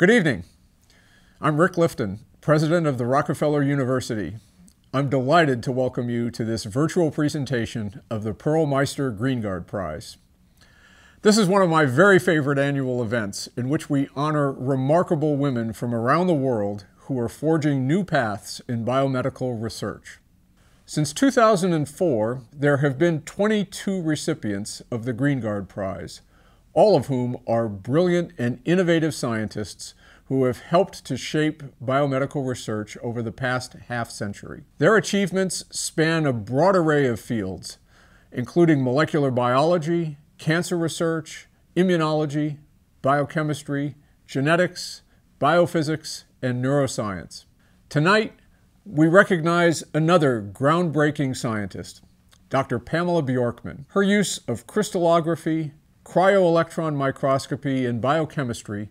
Good evening. I'm Rick Lifton, president of the Rockefeller University. I'm delighted to welcome you to this virtual presentation of the Pearl Meister Greengard Prize. This is one of my very favorite annual events in which we honor remarkable women from around the world who are forging new paths in biomedical research. Since 2004, there have been 22 recipients of the Greengard Prize, all of whom are brilliant and innovative scientists who have helped to shape biomedical research over the past half century. Their achievements span a broad array of fields, including molecular biology, cancer research, immunology, biochemistry, genetics, biophysics, and neuroscience. Tonight, we recognize another groundbreaking scientist, Dr. Pamela Bjorkman. Her use of crystallography, cryo-electron microscopy, and biochemistry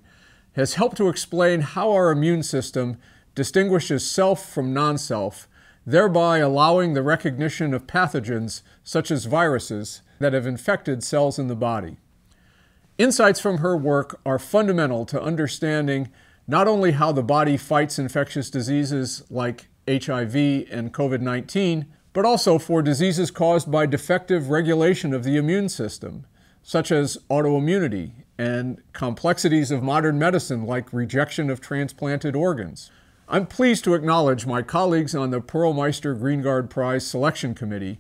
has helped to explain how our immune system distinguishes self from non-self, thereby allowing the recognition of pathogens such as viruses that have infected cells in the body. Insights from her work are fundamental to understanding not only how the body fights infectious diseases like HIV and COVID 19, but also for diseases caused by defective regulation of the immune system, such as autoimmunity and complexities of modern medicine like rejection of transplanted organs. I'm pleased to acknowledge my colleagues on the Pearl Meister Greengard Prize Selection Committee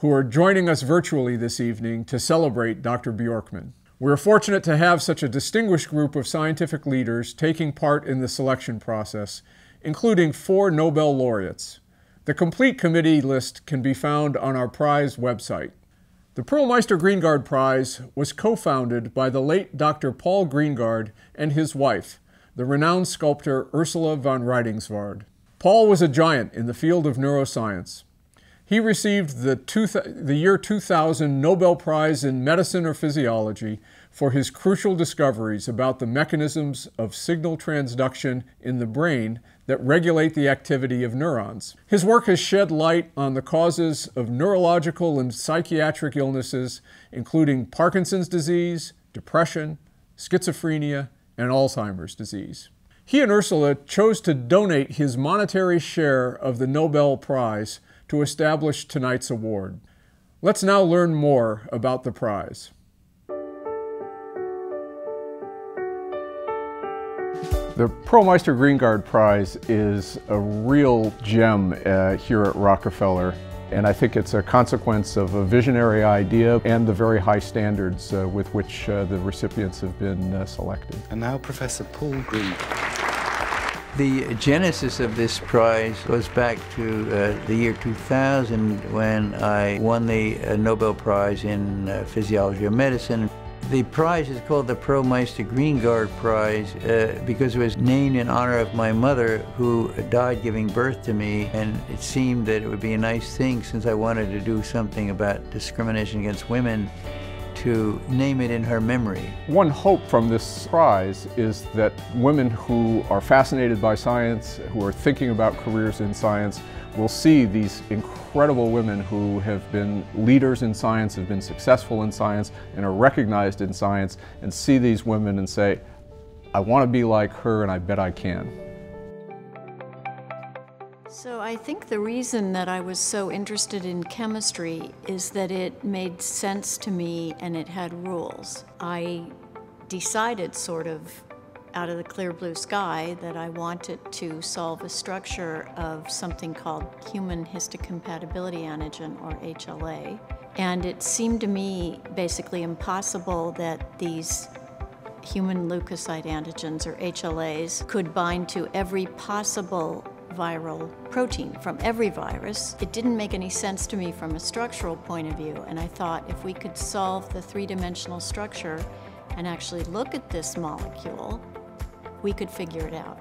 who are joining us virtually this evening to celebrate Dr. Bjorkman. We're fortunate to have such a distinguished group of scientific leaders taking part in the selection process, including four Nobel laureates. The complete committee list can be found on our prize website. The Pearl Meister Greengard Prize was co-founded by the late Dr. Paul Greengard and his wife, the renowned sculptor Ursula von Rydingsvard. Paul was a giant in the field of neuroscience. He received the, two, the year 2000 Nobel Prize in Medicine or Physiology for his crucial discoveries about the mechanisms of signal transduction in the brain that regulate the activity of neurons. His work has shed light on the causes of neurological and psychiatric illnesses, including Parkinson's disease, depression, schizophrenia, and Alzheimer's disease. He and Ursula chose to donate his monetary share of the Nobel Prize to establish tonight's award. Let's now learn more about the prize. The Pearl Meister Greengard Prize is a real gem uh, here at Rockefeller and I think it's a consequence of a visionary idea and the very high standards uh, with which uh, the recipients have been uh, selected. And now Professor Paul Green. The genesis of this prize goes back to uh, the year 2000 when I won the uh, Nobel Prize in uh, Physiology of Medicine. The prize is called the Pearl Meister Greengard Prize uh, because it was named in honor of my mother who died giving birth to me and it seemed that it would be a nice thing since I wanted to do something about discrimination against women to name it in her memory. One hope from this prize is that women who are fascinated by science, who are thinking about careers in science, will see these incredible women who have been leaders in science, have been successful in science, and are recognized in science, and see these women and say, I want to be like her and I bet I can. So I think the reason that I was so interested in chemistry is that it made sense to me and it had rules. I decided sort of out of the clear blue sky that I wanted to solve a structure of something called human histocompatibility antigen or HLA. And it seemed to me basically impossible that these human leukocyte antigens or HLAs could bind to every possible viral protein from every virus. It didn't make any sense to me from a structural point of view, and I thought if we could solve the three-dimensional structure and actually look at this molecule, we could figure it out.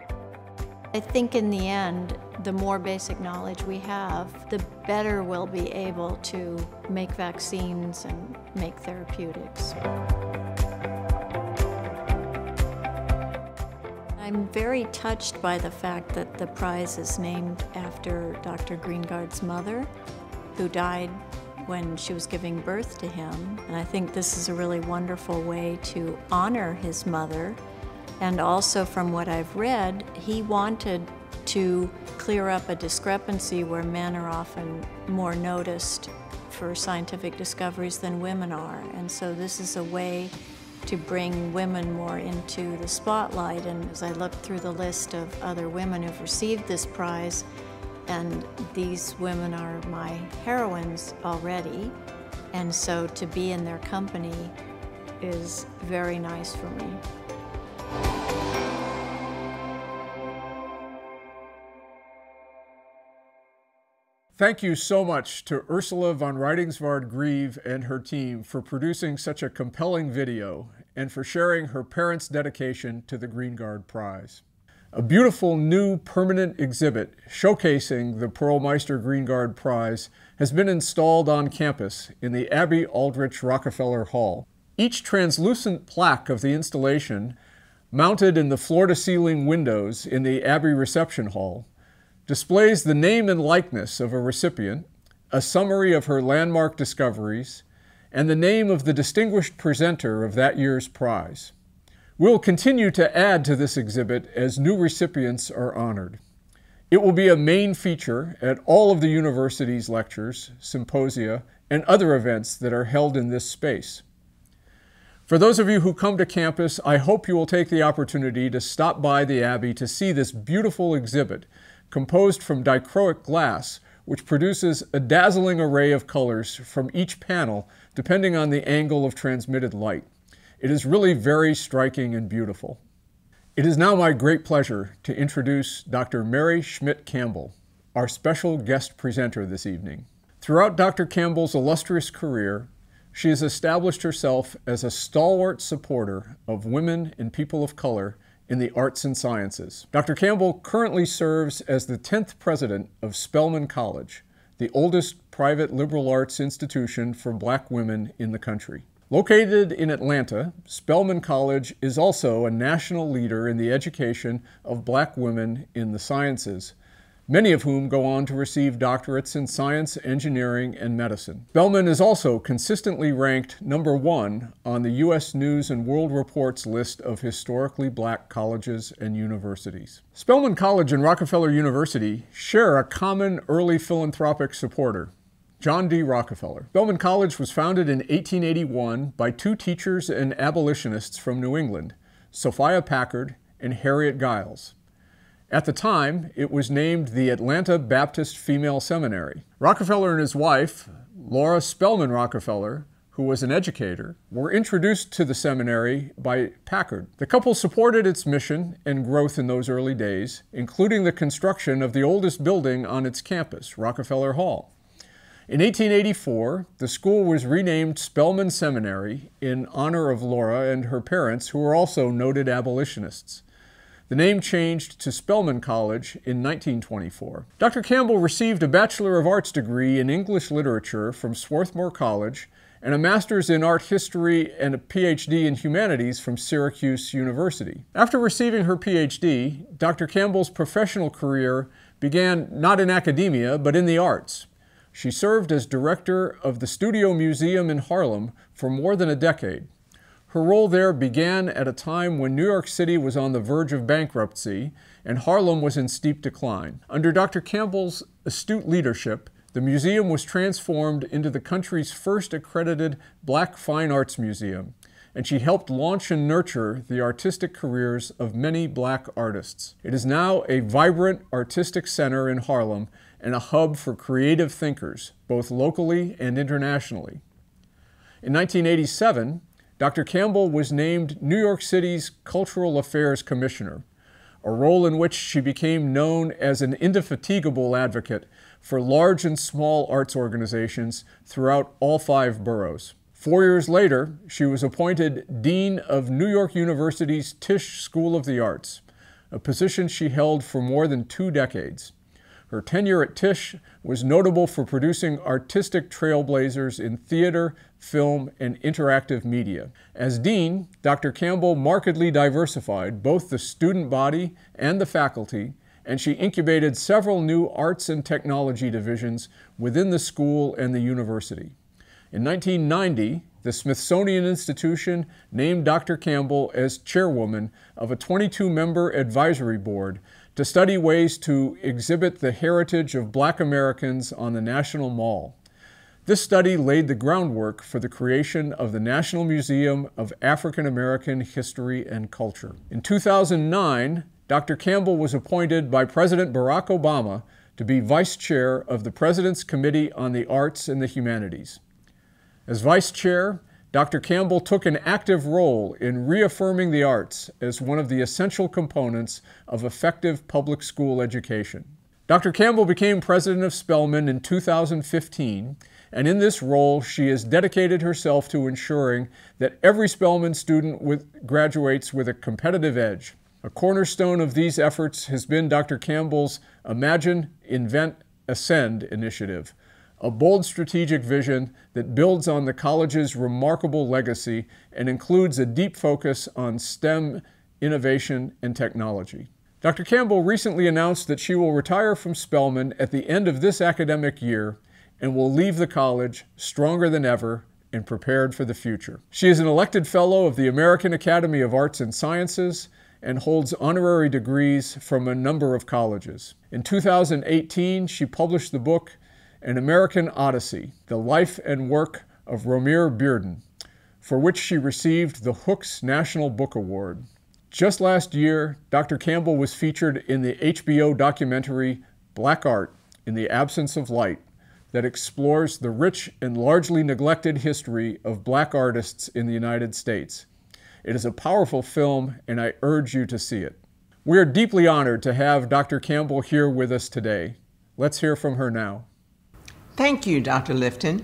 I think in the end, the more basic knowledge we have, the better we'll be able to make vaccines and make therapeutics. I'm very touched by the fact that the prize is named after Dr. Greengard's mother, who died when she was giving birth to him. And I think this is a really wonderful way to honor his mother And also, from what I've read, he wanted to clear up a discrepancy where men are often more noticed for scientific discoveries than women are. And so, this is a way to bring women more into the spotlight. And as I looked through the list of other women who've received this prize, and these women are my heroines already, and so to be in their company is very nice for me. Thank you so much to Ursula von Rydingsvard Grieve and her team for producing such a compelling video and for sharing her parents' dedication to the Greengard Prize. A beautiful new permanent exhibit showcasing the Pearl Meister Greengard Prize has been installed on campus in the Abby Aldrich Rockefeller Hall. Each translucent plaque of the installation, mounted in the floor-to-ceiling windows in the Abby Reception Hall, displays the name and likeness of a recipient, a summary of her landmark discoveries, and the name of the distinguished presenter of that year's prize. We'll continue to add to this exhibit as new recipients are honored. It will be a main feature at all of the university's lectures, symposia, and other events that are held in this space. For those of you who come to campus, I hope you will take the opportunity to stop by the Abby to see this beautiful exhibit composed from dichroic glass, which produces a dazzling array of colors from each panel depending on the angle of transmitted light. It is really very striking and beautiful. It is now my great pleasure to introduce Dr. Mary Schmidt Campbell, our special guest presenter this evening. Throughout Dr. Campbell's illustrious career, she has established herself as a stalwart supporter of women and people of color in the arts and sciences. Dr. Campbell currently serves as the 10th president of Spelman College, the oldest private liberal arts institution for black women in the country. Located in Atlanta, Spelman College is also a national leader in the education of black women in the sciences, many of whom go on to receive doctorates in science, engineering, and medicine. Spelman is also consistently ranked number one on the U.S. News and World Report's list of historically black colleges and universities. Spelman College and Rockefeller University share a common early philanthropic supporter, John D. Rockefeller. Spelman College was founded in 1881 by two teachers and abolitionists from New England, Sophia Packard and Harriet Giles. At the time, it was named the Atlanta Baptist Female Seminary. Rockefeller and his wife, Laura Spelman Rockefeller, who was an educator, were introduced to the seminary by Packard. The couple supported its mission and growth in those early days, including the construction of the oldest building on its campus, Rockefeller Hall. In 1884, the school was renamed Spelman Seminary in honor of Laura and her parents, who were also noted abolitionists. The name changed to Spelman College in 1924. Dr. Campbell received a Bachelor of Arts degree in English Literature from Swarthmore College and a Master's in Art History and a PhD in Humanities from Syracuse University. After receiving her PhD, Dr. Campbell's professional career began not in academia, but in the arts. She served as director of the Studio Museum in Harlem for more than a decade. Her role there began at a time when New York City was on the verge of bankruptcy and Harlem was in steep decline. Under Dr. Campbell's astute leadership, the museum was transformed into the country's first accredited black fine arts museum, and she helped launch and nurture the artistic careers of many black artists. It is now a vibrant artistic center in Harlem and a hub for creative thinkers, both locally and internationally. In 1987, Dr. Campbell was named New York City's Cultural Affairs Commissioner, a role in which she became known as an indefatigable advocate for large and small arts organizations throughout all five boroughs. Four years later, she was appointed Dean of New York University's Tisch School of the Arts, a position she held for more than two decades. Her tenure at Tisch was notable for producing artistic trailblazers in theater, film, and interactive media. As dean, Dr. Campbell markedly diversified both the student body and the faculty, and she incubated several new arts and technology divisions within the school and the university. In 1990, the Smithsonian Institution named Dr. Campbell as chairwoman of a 22 member advisory board to study ways to exhibit the heritage of black Americans on the National Mall. This study laid the groundwork for the creation of the National Museum of African American History and Culture. In 2009, Dr. Campbell was appointed by President Barack Obama to be vice chair of the President's Committee on the Arts and the Humanities. As vice chair, Dr. Campbell took an active role in reaffirming the arts as one of the essential components of effective public school education. Dr. Campbell became president of Spelman in 2015, and in this role, she has dedicated herself to ensuring that every Spelman student with, graduates with a competitive edge. A cornerstone of these efforts has been Dr. Campbell's Imagine, Invent, Ascend initiative, a bold strategic vision that builds on the college's remarkable legacy and includes a deep focus on STEM innovation and technology. Dr. Campbell recently announced that she will retire from Spelman at the end of this academic year and will leave the college stronger than ever and prepared for the future. She is an elected fellow of the American Academy of Arts and Sciences and holds honorary degrees from a number of colleges. In 2018, she published the book an American Odyssey, the life and work of Romare Bearden, for which she received the Hooks National Book Award. Just last year, Dr. Campbell was featured in the HBO documentary Black Art in the Absence of Light that explores the rich and largely neglected history of black artists in the United States. It is a powerful film, and I urge you to see it. We are deeply honored to have Dr. Campbell here with us today. Let's hear from her now. Thank you, Dr. Lifton.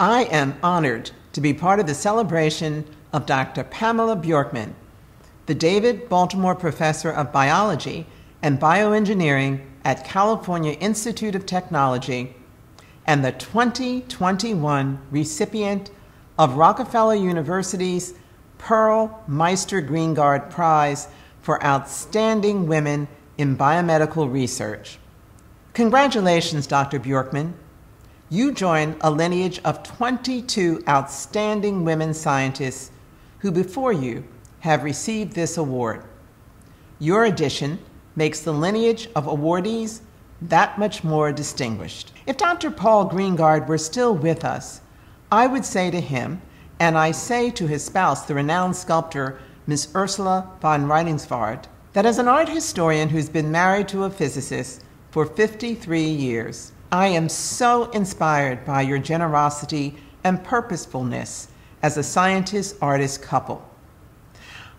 I am honored to be part of the celebration of Dr. Pamela Bjorkman, the David Baltimore Professor of Biology and Bioengineering at California Institute of Technology and the 2021 recipient of Rockefeller University's Pearl Meister Greengard Prize for Outstanding Women in Biomedical Research. Congratulations, Dr. Bjorkman you join a lineage of 22 outstanding women scientists who, before you, have received this award. Your addition makes the lineage of awardees that much more distinguished. If Dr. Paul Greengard were still with us, I would say to him, and I say to his spouse, the renowned sculptor Miss Ursula von Rydingsvard, that as an art historian who's been married to a physicist for 53 years, I am so inspired by your generosity and purposefulness as a scientist artist couple.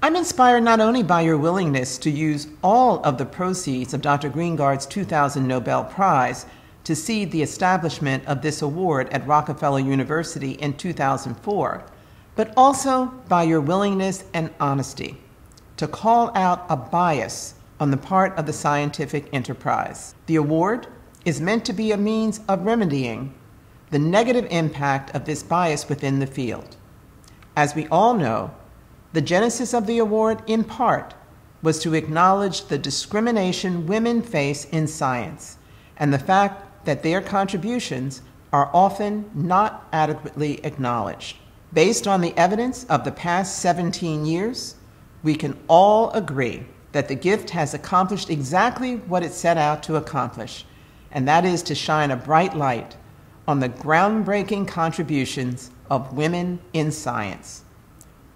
I'm inspired not only by your willingness to use all of the proceeds of Dr. Greengard's 2000 Nobel Prize to seed the establishment of this award at Rockefeller University in 2004, but also by your willingness and honesty to call out a bias on the part of the scientific enterprise. The award is meant to be a means of remedying the negative impact of this bias within the field. As we all know, the genesis of the award, in part, was to acknowledge the discrimination women face in science and the fact that their contributions are often not adequately acknowledged. Based on the evidence of the past 17 years, we can all agree that the gift has accomplished exactly what it set out to accomplish and that is to shine a bright light on the groundbreaking contributions of women in science.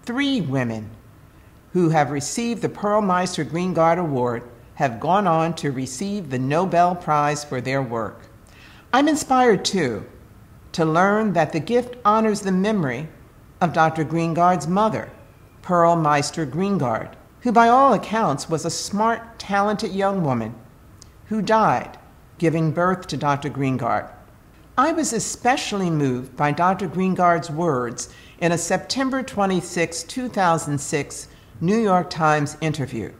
Three women who have received the Pearl Meister Greengard Award have gone on to receive the Nobel Prize for their work. I'm inspired, too, to learn that the gift honors the memory of Dr. Greengard's mother, Pearl Meister Greengard, who by all accounts was a smart, talented young woman who died giving birth to Dr. Greengard. I was especially moved by Dr. Greengard's words in a September 26, 2006 New York Times interview.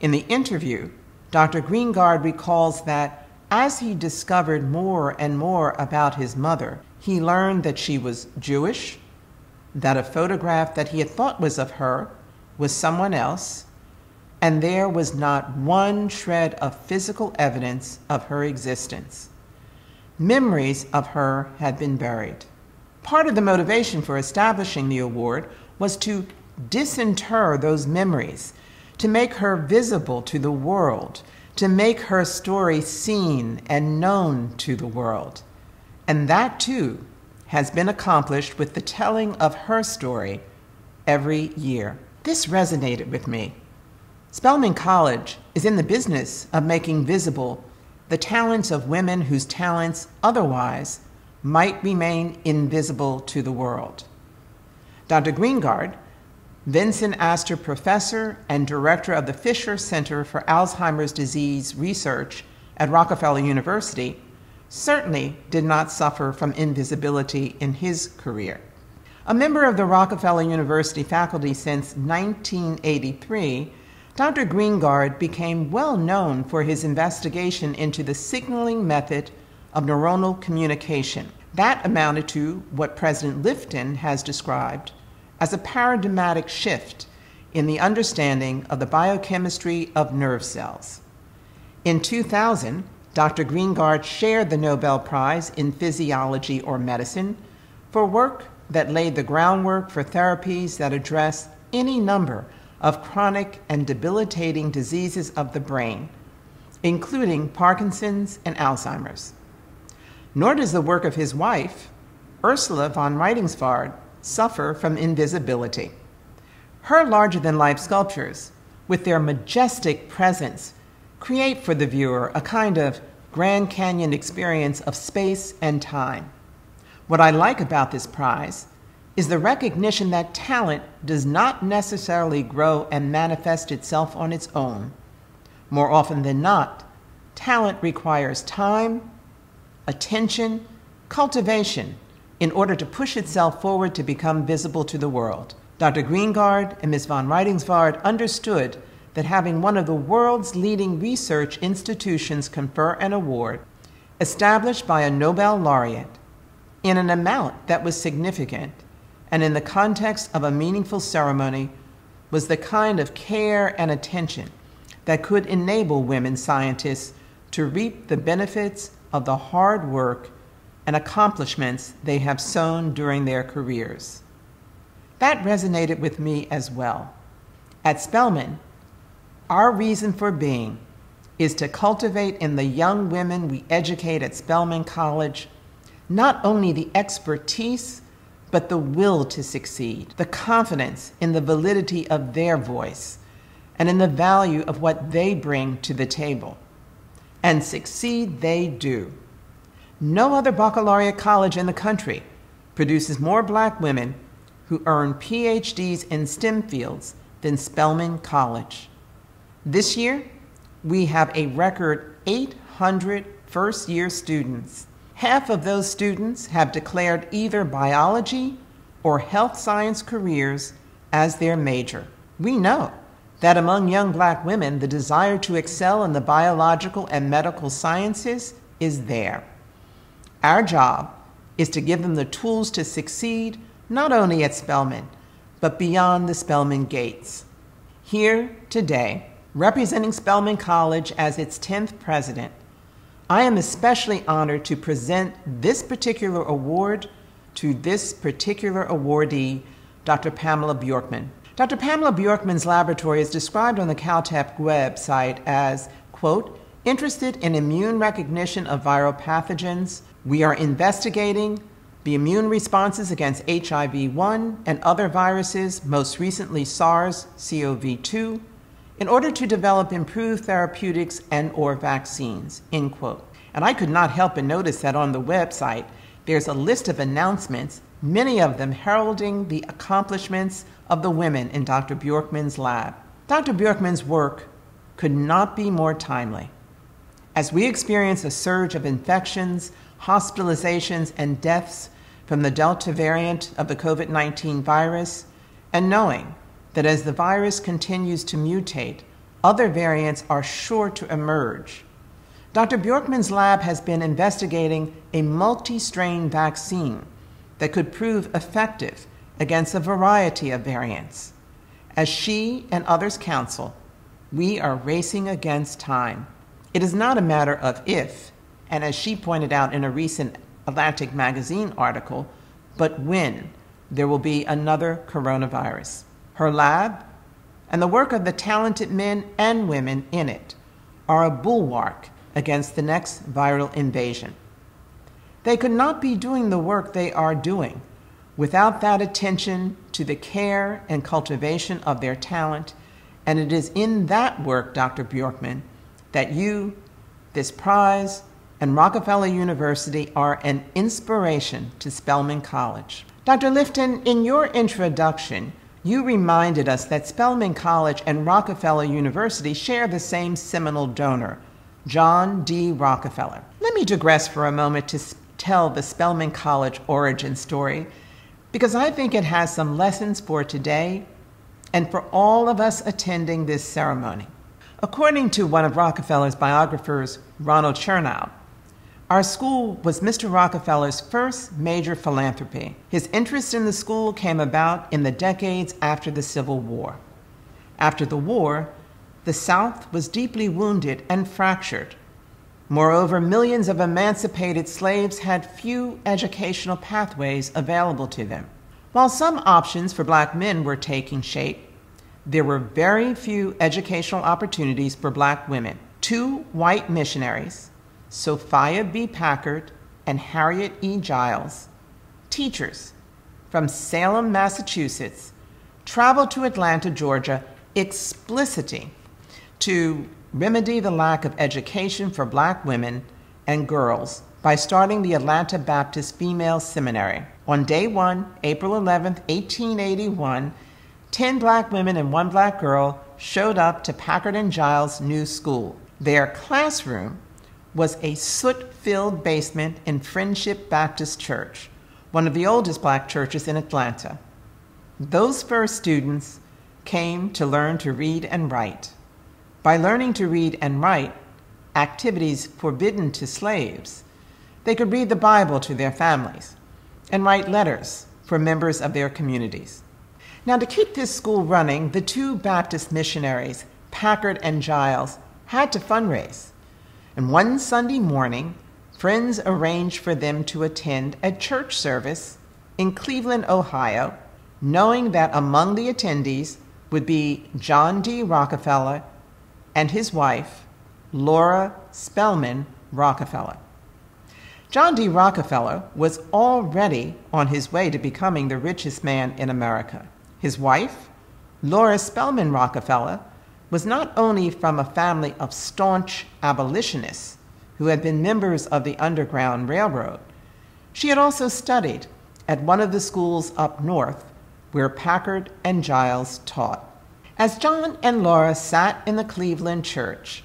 In the interview, Dr. Greengard recalls that as he discovered more and more about his mother, he learned that she was Jewish, that a photograph that he had thought was of her was someone else, and there was not one shred of physical evidence of her existence. Memories of her had been buried. Part of the motivation for establishing the award was to disinter those memories, to make her visible to the world, to make her story seen and known to the world. And that too has been accomplished with the telling of her story every year. This resonated with me. Spelman College is in the business of making visible the talents of women whose talents otherwise might remain invisible to the world. Dr. Greengard, Vincent Astor Professor and Director of the Fisher Center for Alzheimer's Disease Research at Rockefeller University, certainly did not suffer from invisibility in his career. A member of the Rockefeller University faculty since 1983, Dr. Greengard became well known for his investigation into the signaling method of neuronal communication. That amounted to what President Lifton has described as a paradigmatic shift in the understanding of the biochemistry of nerve cells. In 2000, Dr. Greengard shared the Nobel Prize in Physiology or Medicine for work that laid the groundwork for therapies that address any number of chronic and debilitating diseases of the brain, including Parkinson's and Alzheimer's. Nor does the work of his wife, Ursula von Rydingsvard, suffer from invisibility. Her larger than life sculptures, with their majestic presence, create for the viewer a kind of Grand Canyon experience of space and time. What I like about this prize is the recognition that talent does not necessarily grow and manifest itself on its own. More often than not, talent requires time, attention, cultivation in order to push itself forward to become visible to the world. Dr. Greengard and Ms. von Rydingsvard understood that having one of the world's leading research institutions confer an award established by a Nobel laureate in an amount that was significant and in the context of a meaningful ceremony was the kind of care and attention that could enable women scientists to reap the benefits of the hard work and accomplishments they have sown during their careers. That resonated with me as well. At Spelman, our reason for being is to cultivate in the young women we educate at Spelman College not only the expertise, but the will to succeed, the confidence in the validity of their voice, and in the value of what they bring to the table. And succeed they do. No other baccalaureate college in the country produces more black women who earn PhDs in STEM fields than Spelman College. This year, we have a record 800 first year students. Half of those students have declared either biology or health science careers as their major. We know that among young black women, the desire to excel in the biological and medical sciences is there. Our job is to give them the tools to succeed not only at Spelman, but beyond the Spelman gates. Here today, representing Spelman College as its 10th president, I am especially honored to present this particular award to this particular awardee, Dr. Pamela Bjorkman. Dr. Pamela Bjorkman's laboratory is described on the Caltech website as, quote, interested in immune recognition of viral pathogens. We are investigating the immune responses against HIV 1 and other viruses, most recently SARS CoV 2, in order to develop improved therapeutics and or vaccines, end quote. And I could not help but notice that on the website, there's a list of announcements, many of them heralding the accomplishments of the women in Dr. Bjorkman's lab. Dr. Bjorkman's work could not be more timely. As we experience a surge of infections, hospitalizations, and deaths from the Delta variant of the COVID 19 virus, and knowing that as the virus continues to mutate, other variants are sure to emerge. Dr. Bjorkman's lab has been investigating a multi strain vaccine that could prove effective against a variety of variants. As she and others counsel, we are racing against time. It is not a matter of if, and as she pointed out in a recent Atlantic Magazine article, but when there will be another coronavirus. Her lab and the work of the talented men and women in it are a bulwark against the next viral invasion. They could not be doing the work they are doing without that attention to the care and cultivation of their talent. And it is in that work, Dr. Bjorkman, that you, this prize, and Rockefeller University are an inspiration to Spelman College. Dr. Lifton, in your introduction, you reminded us that Spelman College and Rockefeller University share the same seminal donor, John D. Rockefeller. Let me digress for a moment to tell the Spelman College origin story because I think it has some lessons for today and for all of us attending this ceremony. According to one of Rockefeller's biographers, Ronald Chernow, our school was Mr. Rockefeller's first major philanthropy. His interest in the school came about in the decades after the Civil War. After the war, the South was deeply wounded and fractured. Moreover, millions of emancipated slaves had few educational pathways available to them. While some options for black men were taking shape, there were very few educational opportunities for black women. Two white missionaries, Sophia B. Packard and Harriet E. Giles, teachers from Salem, Massachusetts, traveled to Atlanta, Georgia, explicitly to remedy the lack of education for black women and girls by starting the Atlanta Baptist Female Seminary. On day one, April 11, 1881, 10 black women and one black girl showed up to Packard and Giles' new school. Their classroom was a soot filled basement in Friendship Baptist Church, one of the oldest black churches in Atlanta. Those first students came to learn to read and write. By learning to read and write, activities forbidden to slaves, they could read the Bible to their families and write letters for members of their communities. Now, to keep this school running, the two Baptist missionaries, Packard and Giles, had to fundraise. And one Sunday morning, friends arranged for them to attend a church service in Cleveland, Ohio, knowing that among the attendees would be John D. Rockefeller and his wife, Laura Spelman Rockefeller. John D. Rockefeller was already on his way to becoming the richest man in America. His wife, Laura Spelman Rockefeller, was not only from a family of staunch abolitionists who had been members of the Underground Railroad, she had also studied at one of the schools up north where Packard and Giles taught. As John and Laura sat in the Cleveland church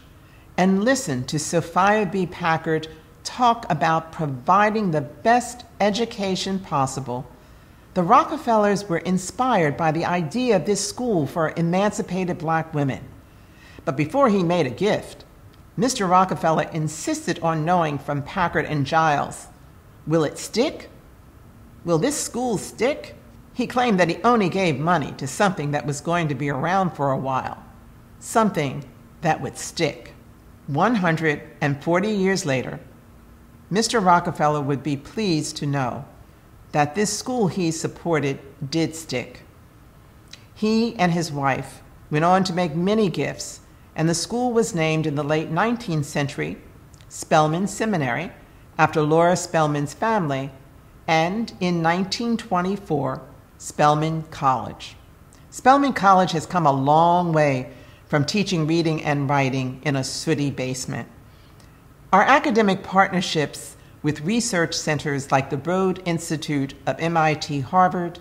and listened to Sophia B. Packard talk about providing the best education possible, the Rockefellers were inspired by the idea of this school for emancipated black women. But before he made a gift, Mr. Rockefeller insisted on knowing from Packard and Giles will it stick? Will this school stick? He claimed that he only gave money to something that was going to be around for a while, something that would stick. 140 years later, Mr. Rockefeller would be pleased to know that this school he supported did stick. He and his wife went on to make many gifts, and the school was named in the late 19th century Spelman Seminary after Laura Spelman's family, and in 1924, Spelman College. Spelman College has come a long way from teaching reading and writing in a sooty basement. Our academic partnerships with research centers like the Broad Institute of MIT Harvard,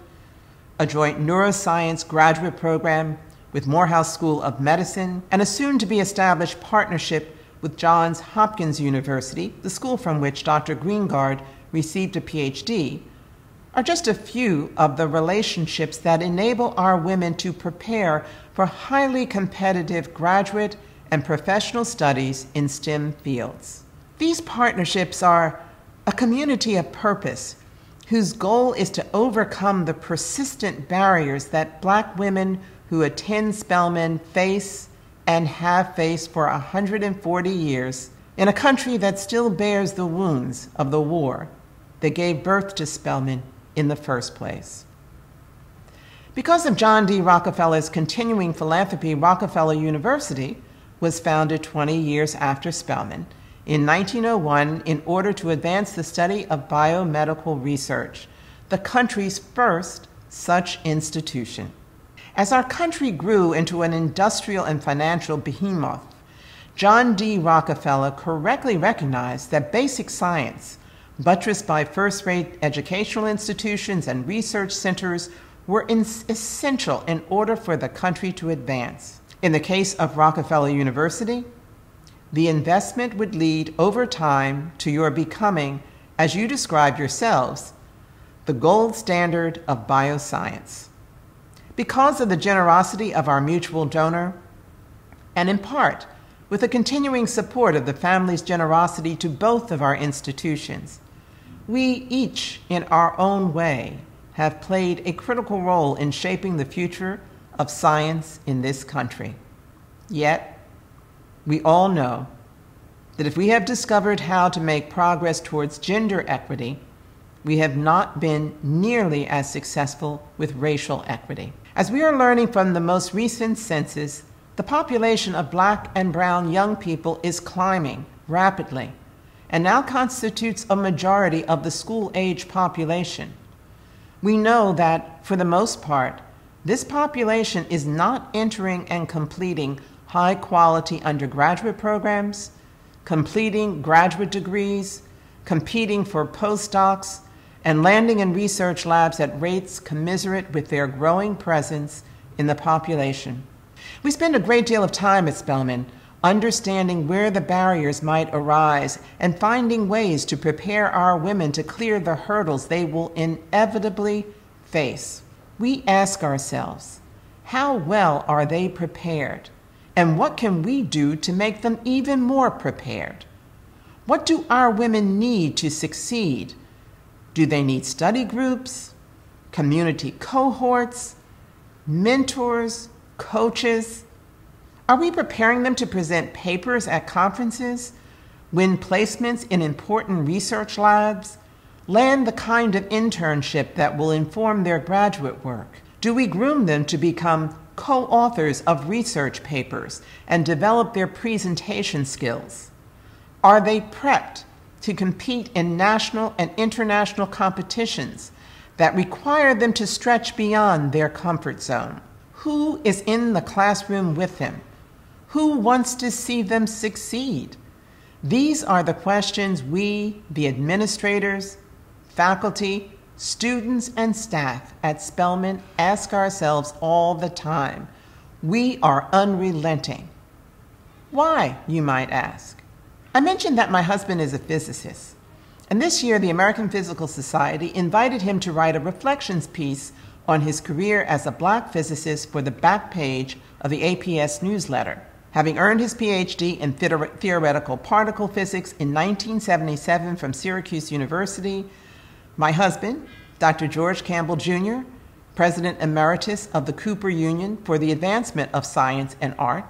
a joint neuroscience graduate program with Morehouse School of Medicine, and a soon to be established partnership with Johns Hopkins University, the school from which Dr. Greengard received a PhD, are just a few of the relationships that enable our women to prepare for highly competitive graduate and professional studies in STEM fields. These partnerships are a community of purpose whose goal is to overcome the persistent barriers that black women who attend Spelman face and have faced for 140 years in a country that still bears the wounds of the war that gave birth to Spelman in the first place. Because of John D. Rockefeller's continuing philanthropy, Rockefeller University was founded 20 years after Spelman in 1901 in order to advance the study of biomedical research, the country's first such institution. As our country grew into an industrial and financial behemoth, John D. Rockefeller correctly recognized that basic science, buttressed by first rate educational institutions and research centers, were in essential in order for the country to advance. In the case of Rockefeller University, the investment would lead over time to your becoming, as you describe yourselves, the gold standard of bioscience. Because of the generosity of our mutual donor, and in part with the continuing support of the family's generosity to both of our institutions, we each, in our own way, have played a critical role in shaping the future of science in this country. Yet, we all know that if we have discovered how to make progress towards gender equity, we have not been nearly as successful with racial equity. As we are learning from the most recent census, the population of black and brown young people is climbing rapidly and now constitutes a majority of the school age population. We know that, for the most part, this population is not entering and completing high quality undergraduate programs, completing graduate degrees, competing for postdocs, and landing in research labs at rates commiserate with their growing presence in the population. We spend a great deal of time at Spelman understanding where the barriers might arise and finding ways to prepare our women to clear the hurdles they will inevitably face. We ask ourselves, how well are they prepared? And what can we do to make them even more prepared? What do our women need to succeed? Do they need study groups, community cohorts, mentors, coaches? Are we preparing them to present papers at conferences, win placements in important research labs, land the kind of internship that will inform their graduate work? Do we groom them to become co authors of research papers and develop their presentation skills? Are they prepped to compete in national and international competitions that require them to stretch beyond their comfort zone? Who is in the classroom with them? Who wants to see them succeed? These are the questions we, the administrators, faculty, students, and staff at Spelman ask ourselves all the time. We are unrelenting. Why, you might ask? I mentioned that my husband is a physicist, and this year the American Physical Society invited him to write a reflections piece on his career as a black physicist for the back page of the APS newsletter. Having earned his PhD in theoretical particle physics in 1977 from Syracuse University, my husband, Dr. George Campbell Jr., President Emeritus of the Cooper Union for the Advancement of Science and Art,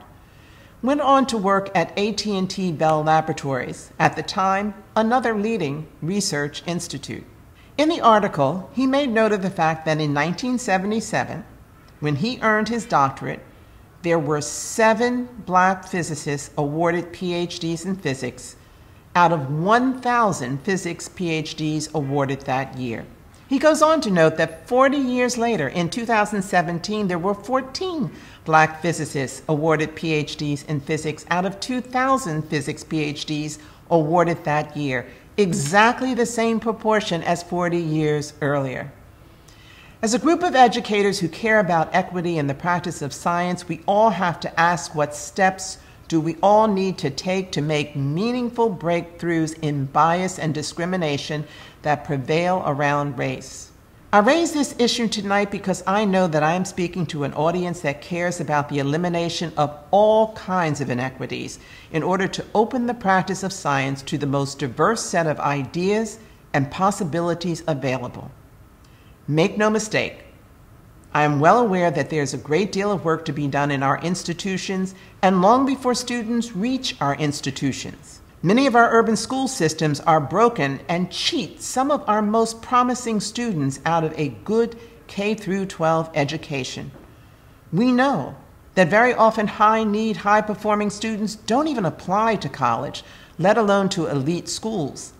went on to work at AT&T Bell Laboratories, at the time another leading research institute. In the article, he made note of the fact that in 1977, when he earned his doctorate, there were seven black physicists awarded PhDs in physics out of 1,000 physics PhDs awarded that year. He goes on to note that 40 years later, in 2017, there were 14 black physicists awarded PhDs in physics out of 2,000 physics PhDs awarded that year, exactly the same proportion as 40 years earlier. As a group of educators who care about equity in the practice of science, we all have to ask what steps do we all need to take to make meaningful breakthroughs in bias and discrimination that prevail around race. I raise this issue tonight because I know that I am speaking to an audience that cares about the elimination of all kinds of inequities in order to open the practice of science to the most diverse set of ideas and possibilities available. Make no mistake, I am well aware that there's a great deal of work to be done in our institutions and long before students reach our institutions. Many of our urban school systems are broken and cheat some of our most promising students out of a good K through 12 education. We know that very often high need, high performing students don't even apply to college, let alone to elite schools.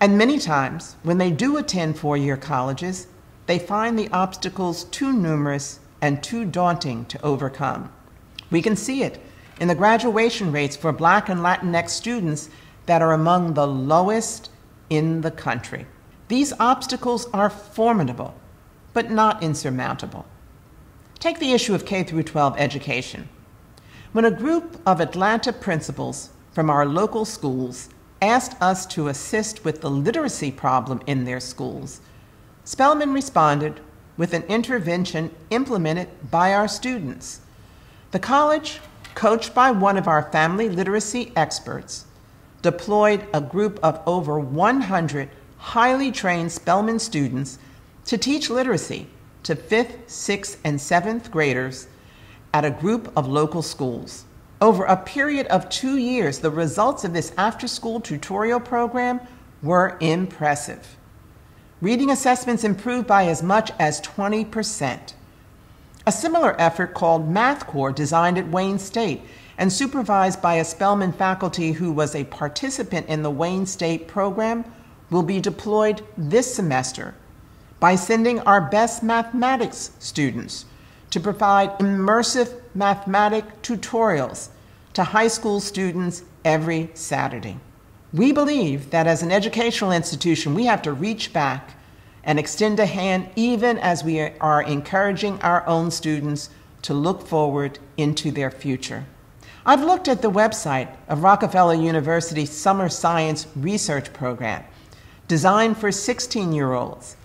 And many times, when they do attend four year colleges, they find the obstacles too numerous and too daunting to overcome. We can see it in the graduation rates for Black and Latinx students that are among the lowest in the country. These obstacles are formidable, but not insurmountable. Take the issue of K through 12 education. When a group of Atlanta principals from our local schools asked us to assist with the literacy problem in their schools, Spelman responded with an intervention implemented by our students. The college, coached by one of our family literacy experts, deployed a group of over 100 highly trained Spelman students to teach literacy to fifth, sixth, and seventh graders at a group of local schools. Over a period of two years, the results of this after school tutorial program were impressive. Reading assessments improved by as much as 20%. A similar effort called Math Corps, designed at Wayne State and supervised by a Spelman faculty who was a participant in the Wayne State program, will be deployed this semester by sending our best mathematics students to provide immersive mathematic tutorials to high school students every Saturday. We believe that as an educational institution, we have to reach back and extend a hand even as we are encouraging our own students to look forward into their future. I've looked at the website of Rockefeller University's Summer Science Research Program, designed for 16 year olds,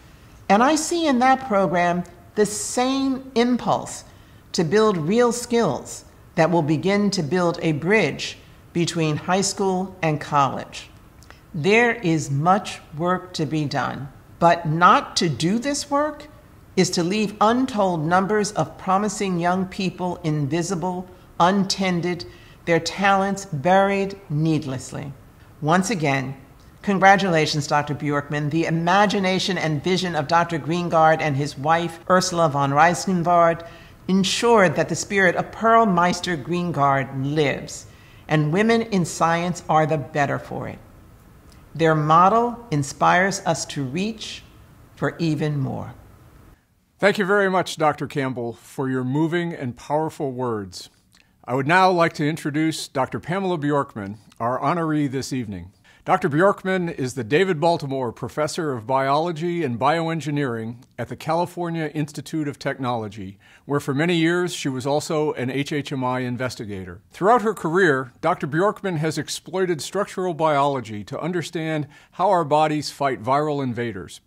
and I see in that program the same impulse to build real skills that will begin to build a bridge between high school and college. There is much work to be done, but not to do this work is to leave untold numbers of promising young people invisible, untended, their talents buried needlessly. Once again, congratulations, Dr. Bjorkman. The imagination and vision of Dr. Greengard and his wife, Ursula von Reisenwald, ensured that the spirit of Pearl Meister Greengard lives and women in science are the better for it. Their model inspires us to reach for even more. Thank you very much, Dr. Campbell, for your moving and powerful words. I would now like to introduce Dr. Pamela Bjorkman, our honoree this evening. Dr. Bjorkman is the David Baltimore Professor of Biology and Bioengineering at the California Institute of Technology, where for many years she was also an HHMI investigator. Throughout her career, Dr. Bjorkman has exploited structural biology to understand how our bodies fight viral invaders.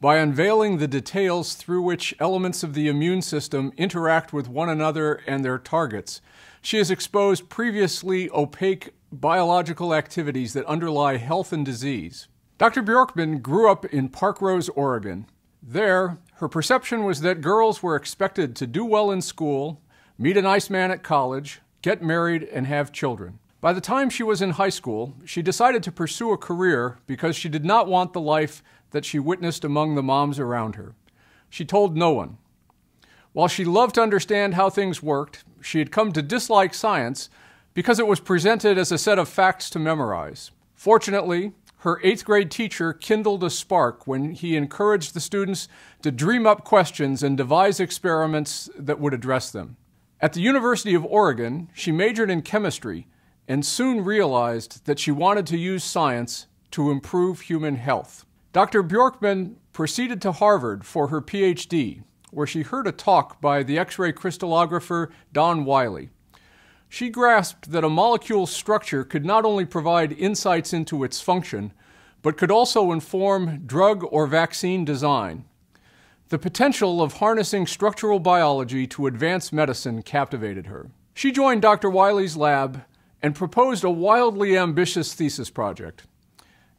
By unveiling the details through which elements of the immune system interact with one another and their targets, she has exposed previously opaque biological activities that underlie health and disease. Dr. Bjorkman grew up in Parkrose, Oregon. There, her perception was that girls were expected to do well in school, meet a nice man at college, get married, and have children. By the time she was in high school, she decided to pursue a career because she did not want the life that she witnessed among the moms around her. She told no one. While she loved to understand how things worked, she had come to dislike science because it was presented as a set of facts to memorize. Fortunately, her eighth grade teacher kindled a spark when he encouraged the students to dream up questions and devise experiments that would address them. At the University of Oregon, she majored in chemistry and soon realized that she wanted to use science to improve human health. Dr. Bjorkman proceeded to Harvard for her PhD, where she heard a talk by the X ray crystallographer Don Wiley. She grasped that a molecule's structure could not only provide insights into its function, but could also inform drug or vaccine design. The potential of harnessing structural biology to advance medicine captivated her. She joined Dr. Wiley's lab and proposed a wildly ambitious thesis project.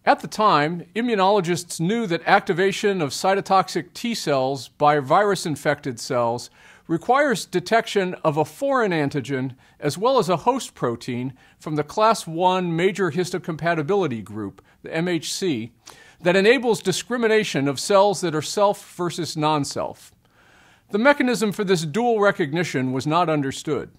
At the time, immunologists knew that activation of cytotoxic T cells by virus infected cells requires detection of a foreign antigen as well as a host protein from the class 1 major histocompatibility group, the MHC, that enables discrimination of cells that are self versus non self. The mechanism for this dual recognition was not understood.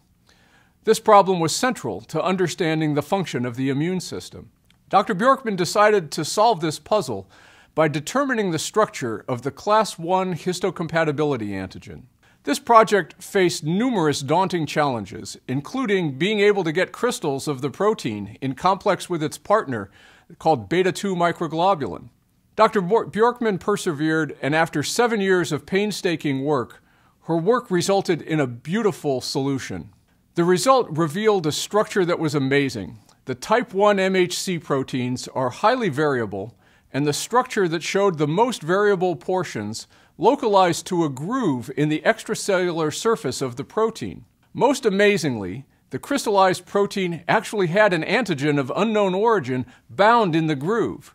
This problem was central to understanding the function of the immune system. Dr. Bjorkman decided to solve this puzzle by determining the structure of the class 1 histocompatibility antigen. This project faced numerous daunting challenges, including being able to get crystals of the protein in complex with its partner called beta 2 microglobulin. Dr. Bjorkman persevered, and after seven years of painstaking work, her work resulted in a beautiful solution. The result revealed a structure that was amazing. The type 1 MHC proteins are highly variable, and the structure that showed the most variable portions localized to a groove in the extracellular surface of the protein. Most amazingly, the crystallized protein actually had an antigen of unknown origin bound in the groove.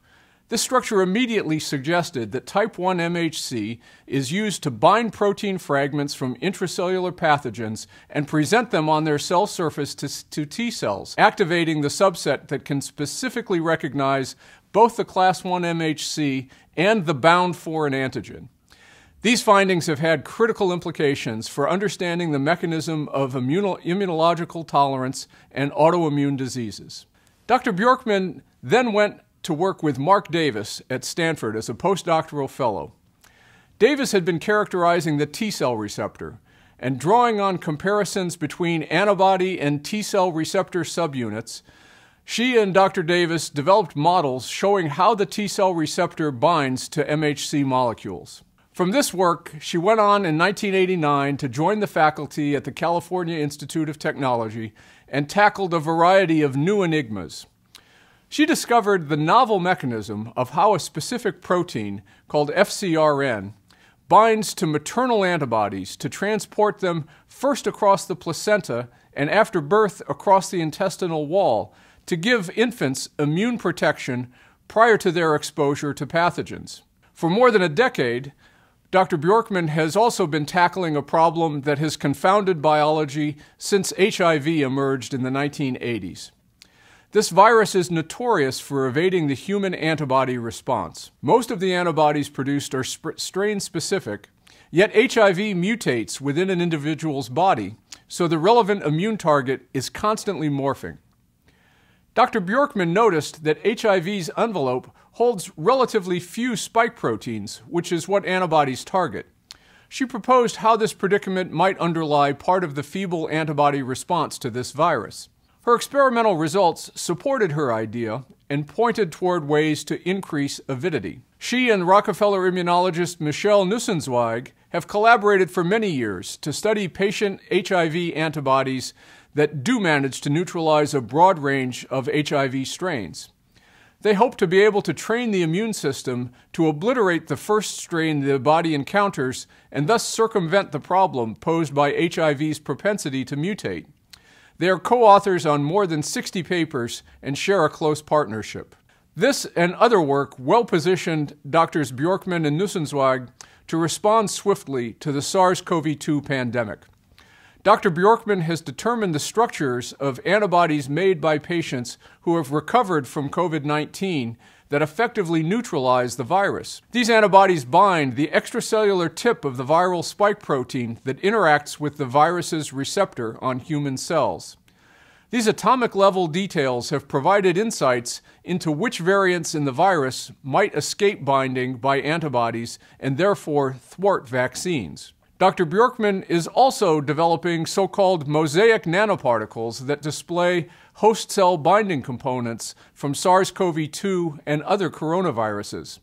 This structure immediately suggested that type 1 MHC is used to bind protein fragments from intracellular pathogens and present them on their cell surface to, to, T cells, activating the subset that can specifically recognize both the class 1 MHC and the bound foreign antigen. These findings have had critical implications for understanding the mechanism of immunological tolerance and autoimmune diseases. Dr. Bjorkman then went to work with Mark Davis at Stanford as a postdoctoral fellow. Davis had been characterizing the T cell receptor and drawing on comparisons between antibody and T cell receptor subunits. She and Dr. Davis developed models showing how the T cell receptor binds to MHC molecules. From this work, she went on in 1989 to join the faculty at the California Institute of Technology and tackled a variety of new enigmas. She discovered the novel mechanism of how a specific protein called FcRn binds to maternal antibodies to transport them first across the placenta and after birth across the intestinal wall to give infants immune protection prior to their exposure to pathogens. For more than a decade, Dr. Bjorkman has also been tackling a problem that has confounded biology since HIV emerged in the 1980s. This virus is notorious for evading the human antibody response. Most of the antibodies produced are strain specific, yet HIV mutates within an individual's body, so the relevant immune target is constantly morphing. Dr. Bjorkman noticed that HIV's envelope holds relatively few spike proteins, which is what antibodies target. She proposed how this predicament might underlie part of the feeble antibody response to this virus. Her experimental results supported her idea and pointed toward ways to increase avidity. She and Rockefeller immunologist Michelle Nussenzweig have collaborated for many years to study patient HIV antibodies that do manage to neutralize a broad range of HIV strains. They hope to be able to train the immune system to obliterate the first strain the body encounters and thus circumvent the problem posed by HIV's propensity to mutate. They are co authors on more than 60 papers and share a close partnership. This and other work well positioned Drs. Bjorkman and Nussenzweig to respond swiftly to the SARS CoV 2 pandemic. Dr. Bjorkman has determined the structures of antibodies made by patients who have recovered from COVID 19 that effectively neutralize the virus. These antibodies bind the extracellular tip of the viral spike protein that interacts with the virus's receptor on human cells. These atomic level details have provided insights into which variants in the virus might escape binding by antibodies and therefore thwart vaccines. Dr. Bjorkman is also developing so called mosaic nanoparticles that display host cell binding components from SARS CoV 2 and other coronaviruses.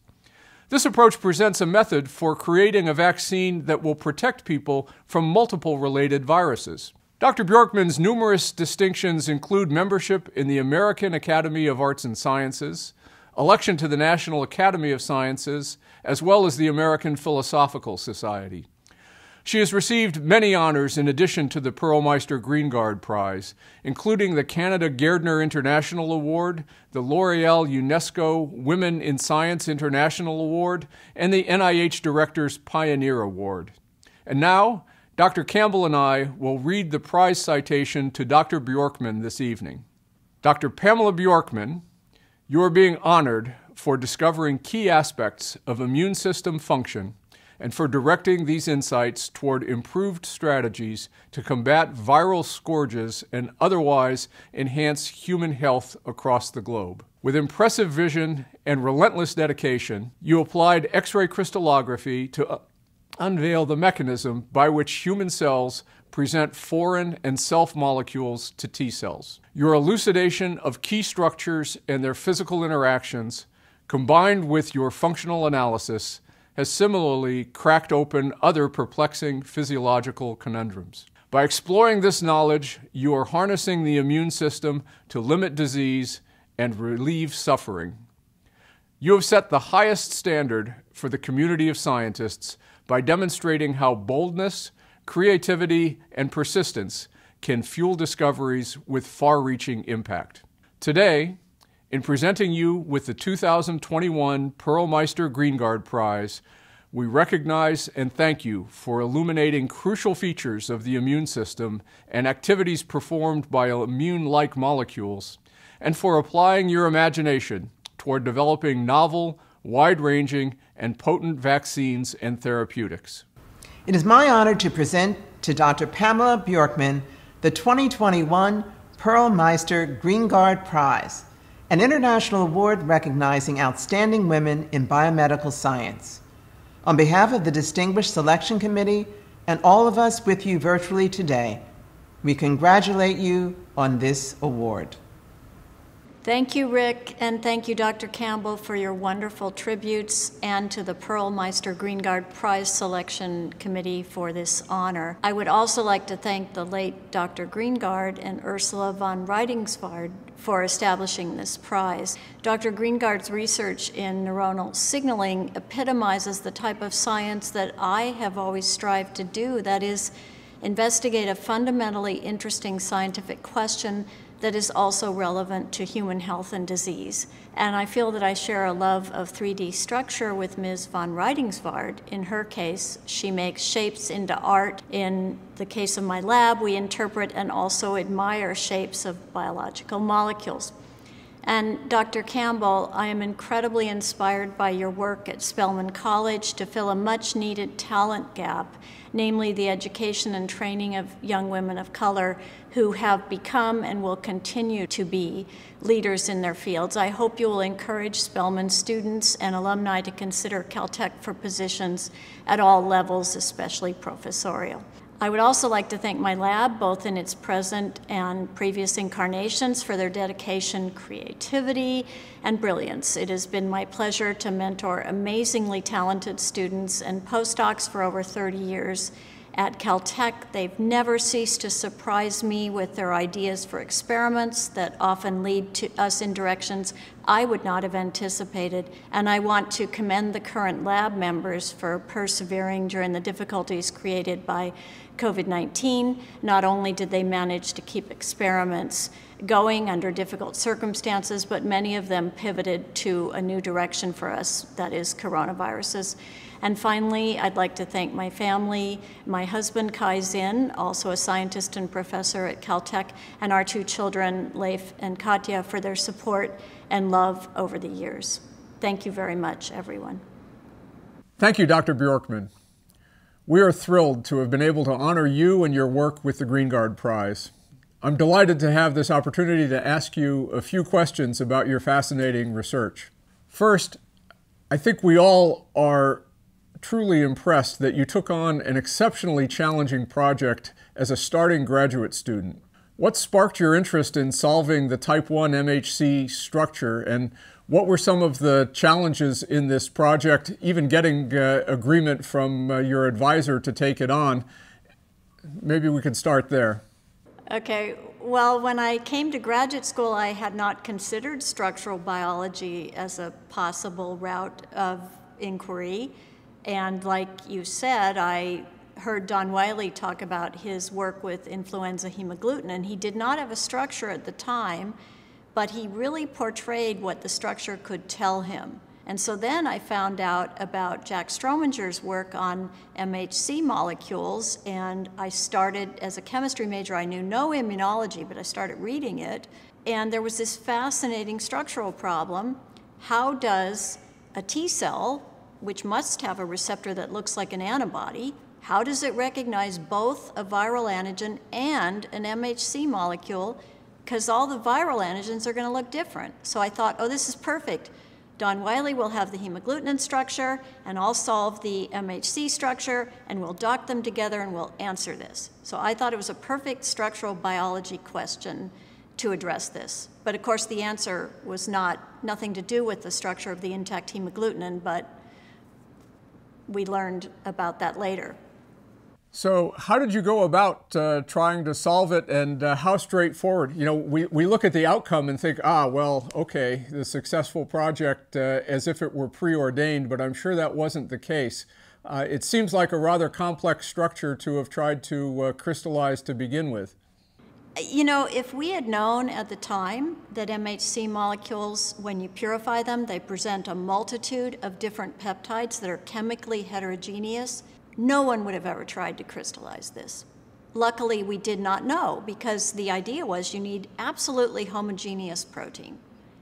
This approach presents a method for creating a vaccine that will protect people from multiple related viruses. Dr. Bjorkman's numerous distinctions include membership in the American Academy of Arts and Sciences, election to the National Academy of Sciences, as well as the American Philosophical Society. She has received many honors in addition to the Perlmeister Greengard Prize, including the Canada Gairdner International Award, the L'Oreal UNESCO Women in Science International Award, and the NIH Director's Pioneer Award. And now, Dr. Campbell and I will read the prize citation to Dr. Bjorkman this evening. Dr. Pamela Bjorkman, you are being honored for discovering key aspects of immune system function and for directing these insights toward improved strategies to combat viral scourges and otherwise enhance human health across the globe. With impressive vision and relentless dedication, you applied X ray crystallography to uh, unveil the mechanism by which human cells present foreign and self molecules to T cells. Your elucidation of key structures and their physical interactions, combined with your functional analysis, has similarly cracked open other perplexing physiological conundrums. By exploring this knowledge, you are harnessing the immune system to limit disease and relieve suffering. You have set the highest standard for the community of scientists by demonstrating how boldness, creativity, and persistence can fuel discoveries with far reaching impact. Today, in presenting you with the 2021 Perlmeister Greengard Prize, we recognize and thank you for illuminating crucial features of the immune system and activities performed by immune-like molecules, and for applying your imagination toward developing novel, wide-ranging, and potent vaccines and therapeutics. It is my honor to present to Dr. Pamela Bjorkman the 2021 Perlmeister Greengard Prize an international award recognizing outstanding women in biomedical science. On behalf of the Distinguished Selection Committee and all of us with you virtually today, we congratulate you on this award. Thank you, Rick, and thank you, Dr. Campbell, for your wonderful tributes, and to the Perlmeister Greengard Prize Selection Committee for this honor. I would also like to thank the late Dr. Greengard and Ursula von Rydingsvard for establishing this prize. Dr. Greengard's research in neuronal signaling epitomizes the type of science that I have always strived to do, that is, investigate a fundamentally interesting scientific question that is also relevant to human health and disease. And I feel that I share a love of 3D structure with Ms. von Rydingsvard. In her case, she makes shapes into art. In the case of my lab, we interpret and also admire shapes of biological molecules. And Dr. Campbell, I am incredibly inspired by your work at Spelman College to fill a much needed talent gap, namely the education and training of young women of color who have become and will continue to be leaders in their fields. I hope you will encourage Spelman students and alumni to consider Caltech for positions at all levels, especially professorial. I would also like to thank my lab, both in its present and previous incarnations, for their dedication, creativity, and brilliance. It has been my pleasure to mentor amazingly talented students and postdocs for over 30 years at Caltech. They've never ceased to surprise me with their ideas for experiments that often lead to us in directions I would not have anticipated. And I want to commend the current lab members for persevering during the difficulties created by COVID 19. Not only did they manage to keep experiments going under difficult circumstances, but many of them pivoted to a new direction for us that is, coronaviruses. And finally, I'd like to thank my family, my husband Kai Zinn, also a scientist and professor at Caltech, and our two children, Leif and Katya, for their support and love over the years. Thank you very much, everyone. Thank you, Dr. Bjorkman. We are thrilled to have been able to honor you and your work with the Greengard Prize. I'm delighted to have this opportunity to ask you a few questions about your fascinating research. First, I think we all are truly impressed that you took on an exceptionally challenging project as a starting graduate student. What sparked your interest in solving the type 1 MHC structure, and what were some of the challenges in this project, even getting uh, agreement from uh, your advisor to take it on? Maybe we could start there. Okay, well, when I came to graduate school, I had not considered structural biology as a possible route of inquiry. And like you said, I heard Don Wiley talk about his work with influenza hemagglutinin. And he did not have a structure at the time, but he really portrayed what the structure could tell him. And so then I found out about Jack Strominger's work on MHC molecules, and I started, as a chemistry major, I knew no immunology, but I started reading it. And there was this fascinating structural problem. How does a T cell, which must have a receptor that looks like an antibody, how does it recognize both a viral antigen and an MHC molecule? Because all the viral antigens are going to look different. So I thought, oh, this is perfect. Don Wiley will have the hemagglutinin structure, and I'll solve the MHC structure, and we'll dock them together and we'll answer this. So I thought it was a perfect structural biology question to address this. But of course, the answer was not nothing to do with the structure of the intact hemagglutinin, but we learned about that later. So, how did you go about uh, trying to solve it, and uh, how straightforward? You know, we, we look at the outcome and think, ah, well, okay, the successful project uh, as if it were preordained, but I'm sure that wasn't the case. Uh, it seems like a rather complex structure to have tried to uh, crystallize to begin with. You know, if we had known at the time that MHC molecules, when you purify them, they present a multitude of different peptides that are chemically heterogeneous no one would have ever tried to crystallize this. Luckily, we did not know because the idea was you need absolutely homogeneous protein.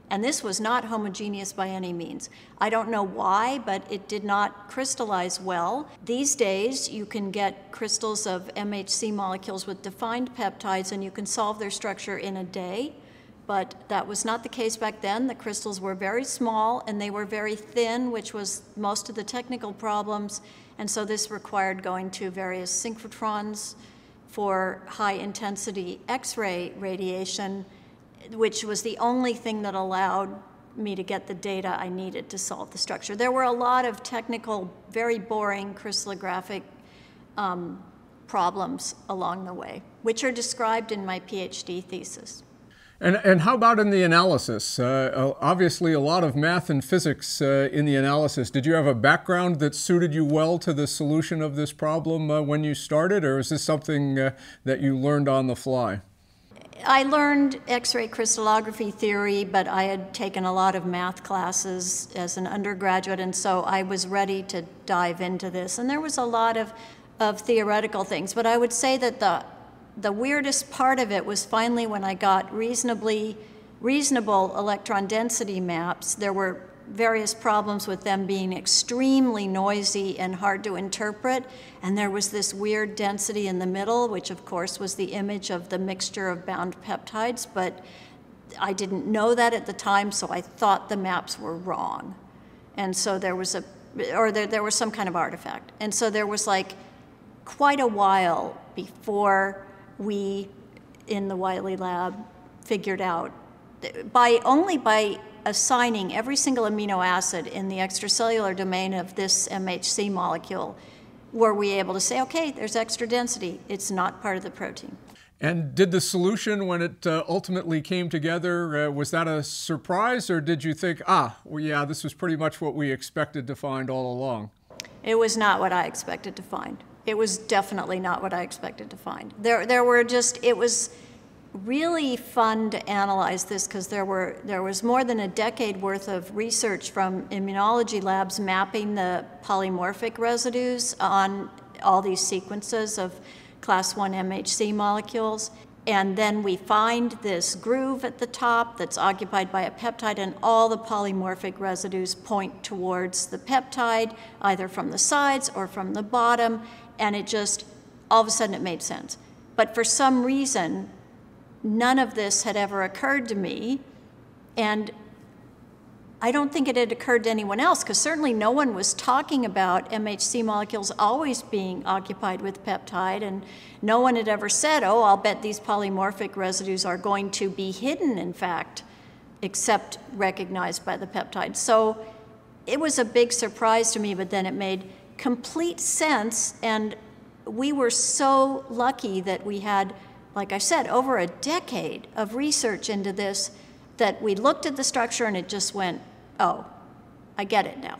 And this was not homogeneous by any means. I don't know why, but it did not crystallize well. These days, you can get crystals of MHC molecules with defined peptides, and you can solve their structure in a day but that was not the case back then. The crystals were very small and they were very thin, which was most of the technical problems. And so this required going to various synchrotrons for high intensity X ray radiation, which was the only thing that allowed me to get the data I needed to solve the structure. There were a lot of technical, very boring crystallographic um, problems along the way, which are described in my PhD thesis. And, and how about in the analysis? Uh, obviously, a lot of math and physics uh, in the analysis. Did you have a background that suited you well to the solution of this problem uh, when you started, or is this something uh, that you learned on the fly? I learned X ray crystallography theory, but I had taken a lot of math classes as an undergraduate, and so I was ready to dive into this. And there was a lot of, of theoretical things, but I would say that the the weirdest part of it was finally when I got reasonably reasonable electron density maps. There were various problems with them being extremely noisy and hard to interpret. And there was this weird density in the middle, which of course was the image of the mixture of bound peptides. But I didn't know that at the time, so I thought the maps were wrong. And so there was a, or there, there was some kind of artifact. And so there was like quite a while before we in the Wiley lab figured out by only by assigning every single amino acid in the extracellular domain of this MHC molecule were we able to say, okay, there's extra density. It's not part of the protein. And did the solution, when it uh, ultimately came together, uh, was that a surprise, or did you think, ah, well, yeah, this was pretty much what we expected to find all along? It was not what I expected to find it was definitely not what I expected to find. There, there were just, it was really fun to analyze this because there were there was more than a decade worth of research from immunology labs mapping the polymorphic residues on all these sequences of class 1 MHC molecules and then we find this groove at the top that's occupied by a peptide, and all the polymorphic residues point towards the peptide, either from the sides or from the bottom, and it just, all of a sudden, it made sense. But for some reason, none of this had ever occurred to me, and I don't think it had occurred to anyone else because certainly no one was talking about MHC molecules always being occupied with peptide, and no one had ever said, oh, I'll bet these polymorphic residues are going to be hidden, in fact, except recognized by the peptide. So it was a big surprise to me, but then it made complete sense, and we were so lucky that we had, like I said, over a decade of research into this that we looked at the structure and it just went, oh, I get it now.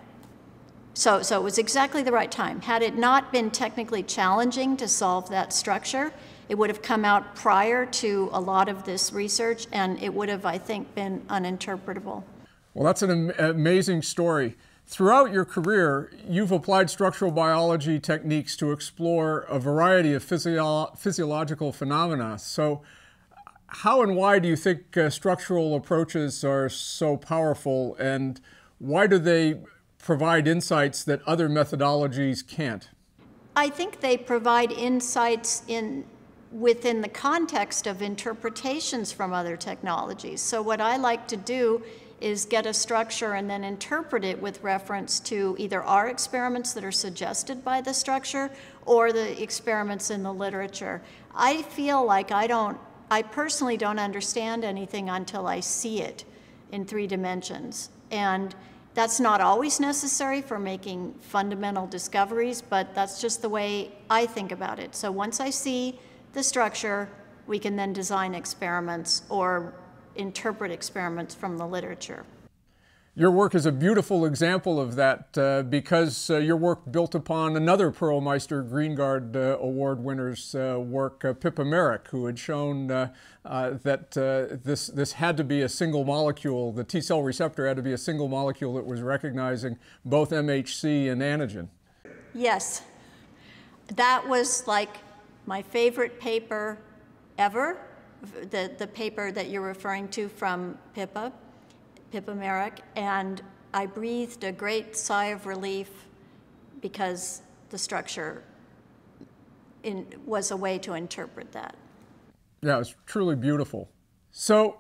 So, so it was exactly the right time. Had it not been technically challenging to solve that structure, it would have come out prior to a lot of this research, and it would have, I think, been uninterpretable. Well, that's an am- amazing story. Throughout your career, you've applied structural biology techniques to explore a variety of physio- physiological phenomena. So, how and why do you think uh, structural approaches are so powerful, and why do they provide insights that other methodologies can't? I think they provide insights in within the context of interpretations from other technologies. So what I like to do is get a structure and then interpret it with reference to either our experiments that are suggested by the structure or the experiments in the literature. I feel like I don't I personally don't understand anything until I see it in three dimensions. And that's not always necessary for making fundamental discoveries, but that's just the way I think about it. So once I see the structure, we can then design experiments or interpret experiments from the literature. Your work is a beautiful example of that uh, because uh, your work built upon another Perlmeister Greengard uh, Award winner's uh, work, uh, Pippa Merrick, who had shown uh, that this, this had to be a single molecule, the T cell receptor had to be a single molecule that was recognizing both MHC and antigen. Yes. That was like my favorite paper ever, the, the paper that you're referring to from Pippa. Pippa Merrick, and I breathed a great sigh of relief because the structure in, was a way to interpret that. Yeah, it was truly beautiful. So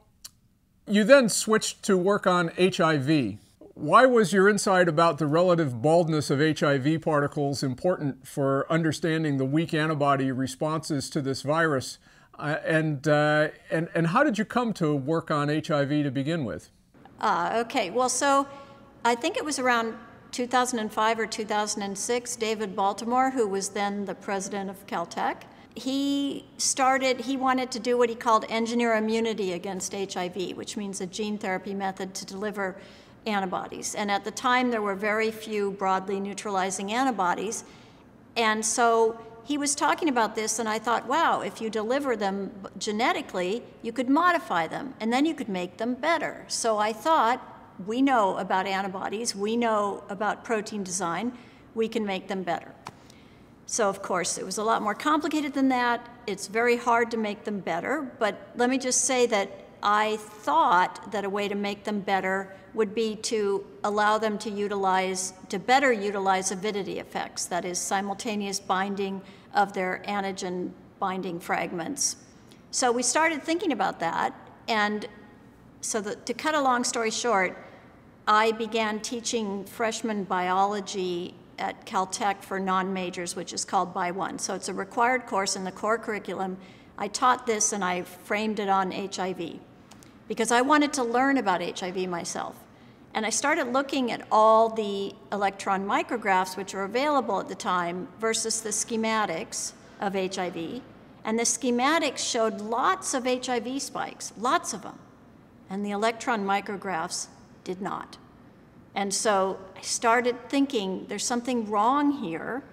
you then switched to work on HIV. Why was your insight about the relative baldness of HIV particles important for understanding the weak antibody responses to this virus? Uh, and, uh, and, and how did you come to work on HIV to begin with? Uh, okay, well, so I think it was around 2005 or 2006, David Baltimore, who was then the president of Caltech, he started, he wanted to do what he called engineer immunity against HIV, which means a gene therapy method to deliver antibodies. And at the time, there were very few broadly neutralizing antibodies. And so he was talking about this, and I thought, wow, if you deliver them genetically, you could modify them, and then you could make them better. So I thought, we know about antibodies, we know about protein design, we can make them better. So, of course, it was a lot more complicated than that. It's very hard to make them better, but let me just say that I thought that a way to make them better would be to allow them to utilize, to better utilize avidity effects, that is, simultaneous binding of their antigen binding fragments. So we started thinking about that, and so the, to cut a long story short, I began teaching freshman biology at Caltech for non-majors, which is called Bi 1. So it's a required course in the core curriculum. I taught this and I framed it on HIV because I wanted to learn about HIV myself. And I started looking at all the electron micrographs which were available at the time versus the schematics of HIV. And the schematics showed lots of HIV spikes, lots of them. And the electron micrographs did not. And so I started thinking there's something wrong here.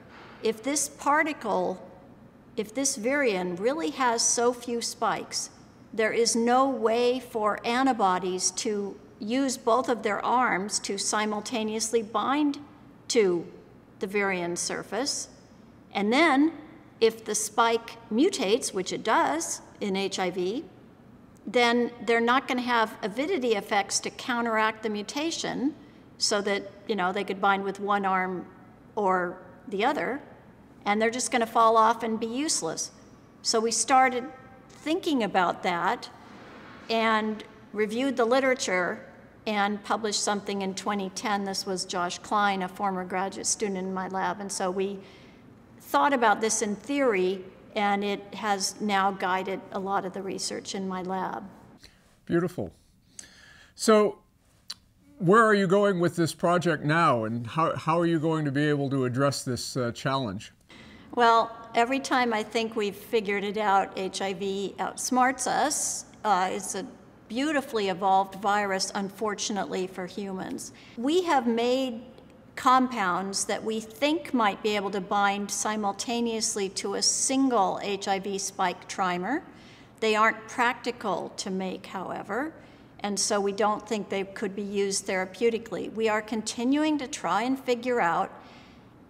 If this particle, if this virion really has so few spikes, there is no way for antibodies to use both of their arms to simultaneously bind to the virion surface. And then, if the spike mutates, which it does in HIV, then they're not going to have avidity effects to counteract the mutation so that, you know, they could bind with one arm or the other, and they're just going to fall off and be useless. So we started thinking about that and reviewed the literature and published something in 2010. This was Josh Klein, a former graduate student in my lab. And so we thought about this in theory, and it has now guided a lot of the research in my lab. Beautiful. So, where are you going with this project now, and how, how are you going to be able to address this uh, challenge? Well, every time I think we've figured it out, HIV outsmarts us. Uh, it's a beautifully evolved virus, unfortunately for humans. We have made compounds that we think might be able to bind simultaneously to a single HIV spike trimer. They aren't practical to make, however, and so we don't think they could be used therapeutically. We are continuing to try and figure out.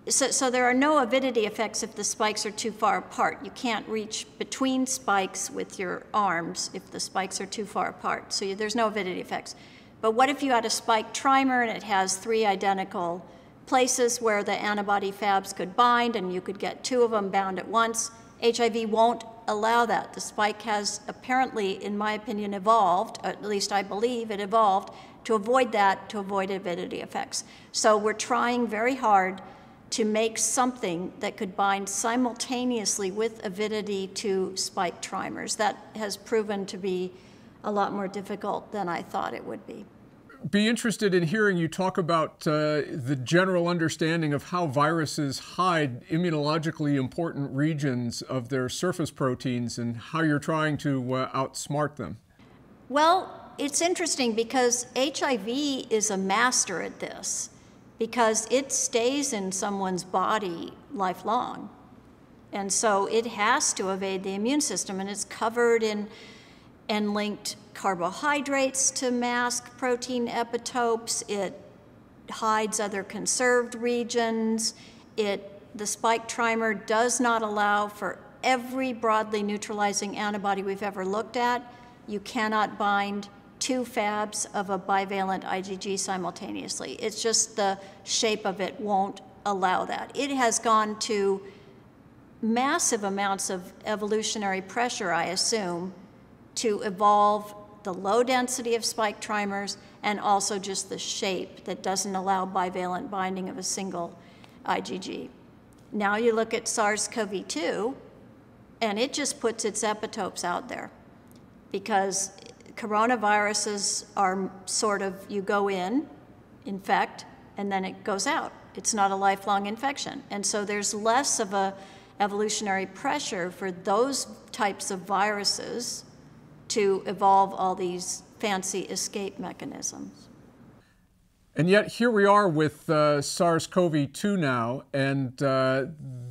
So, so there are no avidity effects if the spikes are too far apart. You can't reach between spikes with your arms if the spikes are too far apart. So you, there's no avidity effects. But what if you had a spike trimer and it has three identical places where the antibody fabs could bind and you could get two of them bound at once? HIV won't allow that. The spike has apparently, in my opinion, evolved, at least I believe it evolved, to avoid that, to avoid avidity effects. So we're trying very hard to make something that could bind simultaneously with avidity to spike trimers. That has proven to be a lot more difficult than I thought it would be. Be interested in hearing you talk about uh, the general understanding of how viruses hide immunologically important regions of their surface proteins and how you're trying to uh, outsmart them. Well, it's interesting because HIV is a master at this because it stays in someone's body lifelong. And so it has to evade the immune system, and it's covered in and linked carbohydrates to mask protein epitopes. It hides other conserved regions. It, the spike trimer does not allow for every broadly neutralizing antibody we've ever looked at. You cannot bind two fabs of a bivalent IgG simultaneously. It's just the shape of it won't allow that. It has gone to massive amounts of evolutionary pressure, I assume, to evolve the low density of spike trimers and also just the shape that doesn't allow bivalent binding of a single IgG. Now you look at SARS CoV 2, and it just puts its epitopes out there because coronaviruses are sort of you go in, infect, and then it goes out. It's not a lifelong infection. And so there's less of a evolutionary pressure for those types of viruses to evolve all these fancy escape mechanisms. And yet, here we are with uh, SARS CoV 2 now, and uh,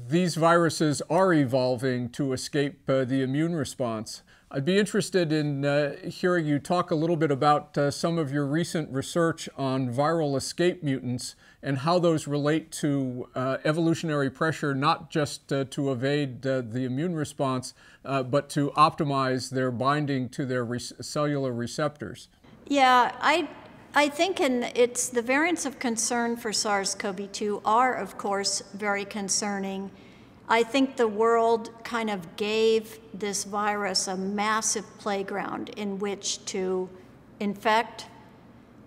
these viruses are evolving to escape uh, the immune response. I'd be interested in uh, hearing you talk a little bit about uh, some of your recent research on viral escape mutants and how those relate to uh, evolutionary pressure, not just uh, to evade uh, the immune response, uh, but to optimize their binding to their re- cellular receptors. Yeah, I, I think in, it's the variants of concern for SARS CoV 2 are, of course, very concerning. I think the world kind of gave this virus a massive playground in which to infect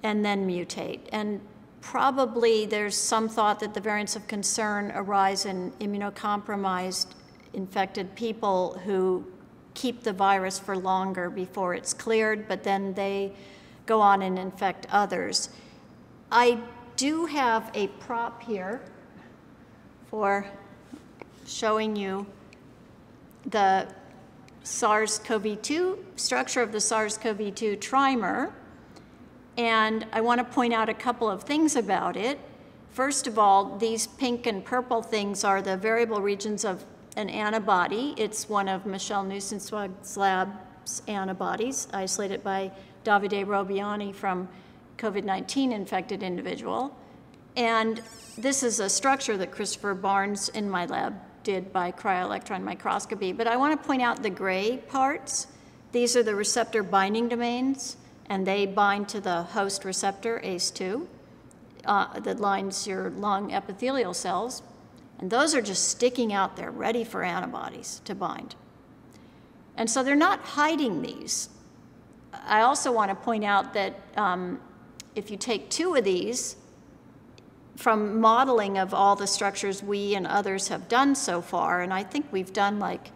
and then mutate. And probably there's some thought that the variants of concern arise in immunocompromised infected people who keep the virus for longer before it's cleared, but then they go on and infect others. I do have a prop here for showing you the SARS-CoV-2 structure of the SARS-CoV-2 trimer. And I want to point out a couple of things about it. First of all, these pink and purple things are the variable regions of an antibody. It's one of Michelle Nussenswag's lab's antibodies, isolated by Davide Robbiani from COVID-19 infected individual. And this is a structure that Christopher Barnes in my lab did by cryo-electron microscopy. But I want to point out the gray parts. These are the receptor binding domains, and they bind to the host receptor, ACE2, uh, that lines your lung epithelial cells. And those are just sticking out there, ready for antibodies to bind. And so they're not hiding these. I also want to point out that um, if you take two of these, from modeling of all the structures we and others have done so far, and I think we've done like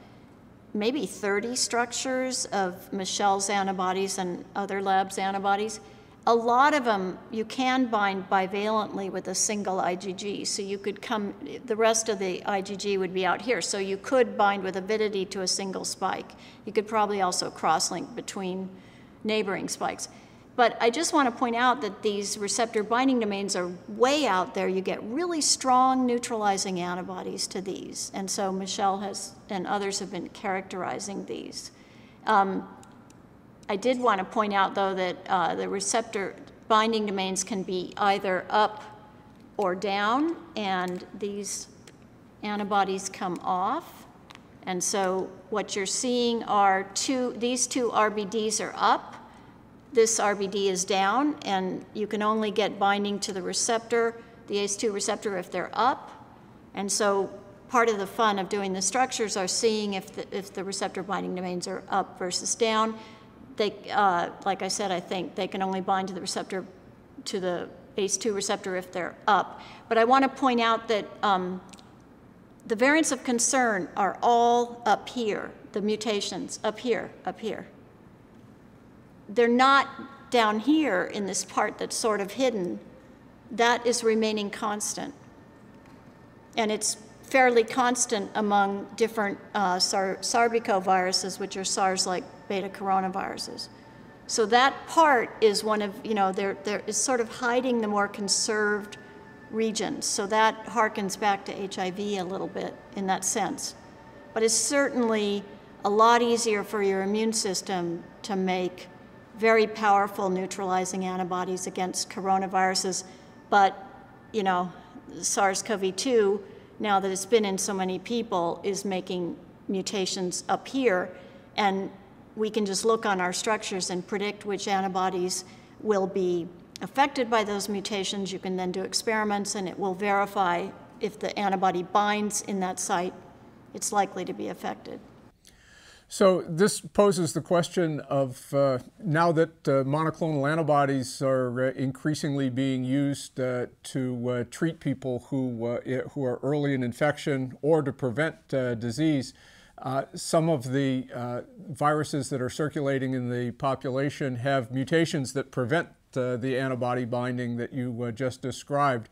maybe 30 structures of Michelle's antibodies and other labs' antibodies, a lot of them you can bind bivalently with a single IgG. So you could come, the rest of the IgG would be out here. So you could bind with avidity to a single spike. You could probably also cross link between neighboring spikes. But I just want to point out that these receptor binding domains are way out there. You get really strong neutralizing antibodies to these. And so Michelle has, and others have been characterizing these. Um, I did want to point out, though, that uh, the receptor binding domains can be either up or down, and these antibodies come off. And so what you're seeing are two, these two RBDs are up, this RBD is down, and you can only get binding to the receptor, the ACE2 receptor, if they're up. And so part of the fun of doing the structures are seeing if the, if the receptor binding domains are up versus down. They, uh, like I said, I think they can only bind to the receptor, to the ACE2 receptor if they're up. But I want to point out that um, the variants of concern are all up here, the mutations up here, up here they're not down here in this part that's sort of hidden. That is remaining constant. And it's fairly constant among different uh, SAR- viruses, which are SARS-like beta coronaviruses. So that part is one of, you know, there is sort of hiding the more conserved regions. So that harkens back to HIV a little bit in that sense. But it's certainly a lot easier for your immune system to make very powerful neutralizing antibodies against coronaviruses, but you know, SARS-CoV-2, now that it's been in so many people, is making mutations up here, and we can just look on our structures and predict which antibodies will be affected by those mutations. You can then do experiments, and it will verify if the antibody binds in that site, it's likely to be affected. So this poses the question of uh, now that uh, monoclonal antibodies are uh, increasingly being used uh, to uh, treat people who, uh, who are early in infection or to prevent disease, some of the viruses that are circulating in the population have mutations that prevent the antibody binding that you just described.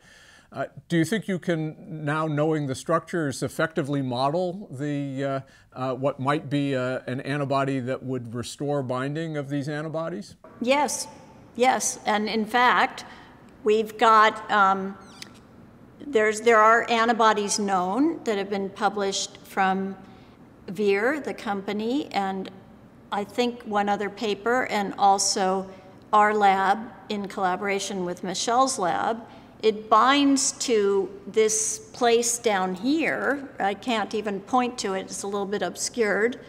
Uh, do you think you can now, knowing the structures, effectively model the uh, uh, what might be uh, an antibody that would restore binding of these antibodies? Yes, yes, and in fact, we've got um, there's there are antibodies known that have been published from Vir, the company, and I think one other paper, and also our lab in collaboration with Michelle's lab it binds to this place down here. I can't even point to it, it's a little bit obscured.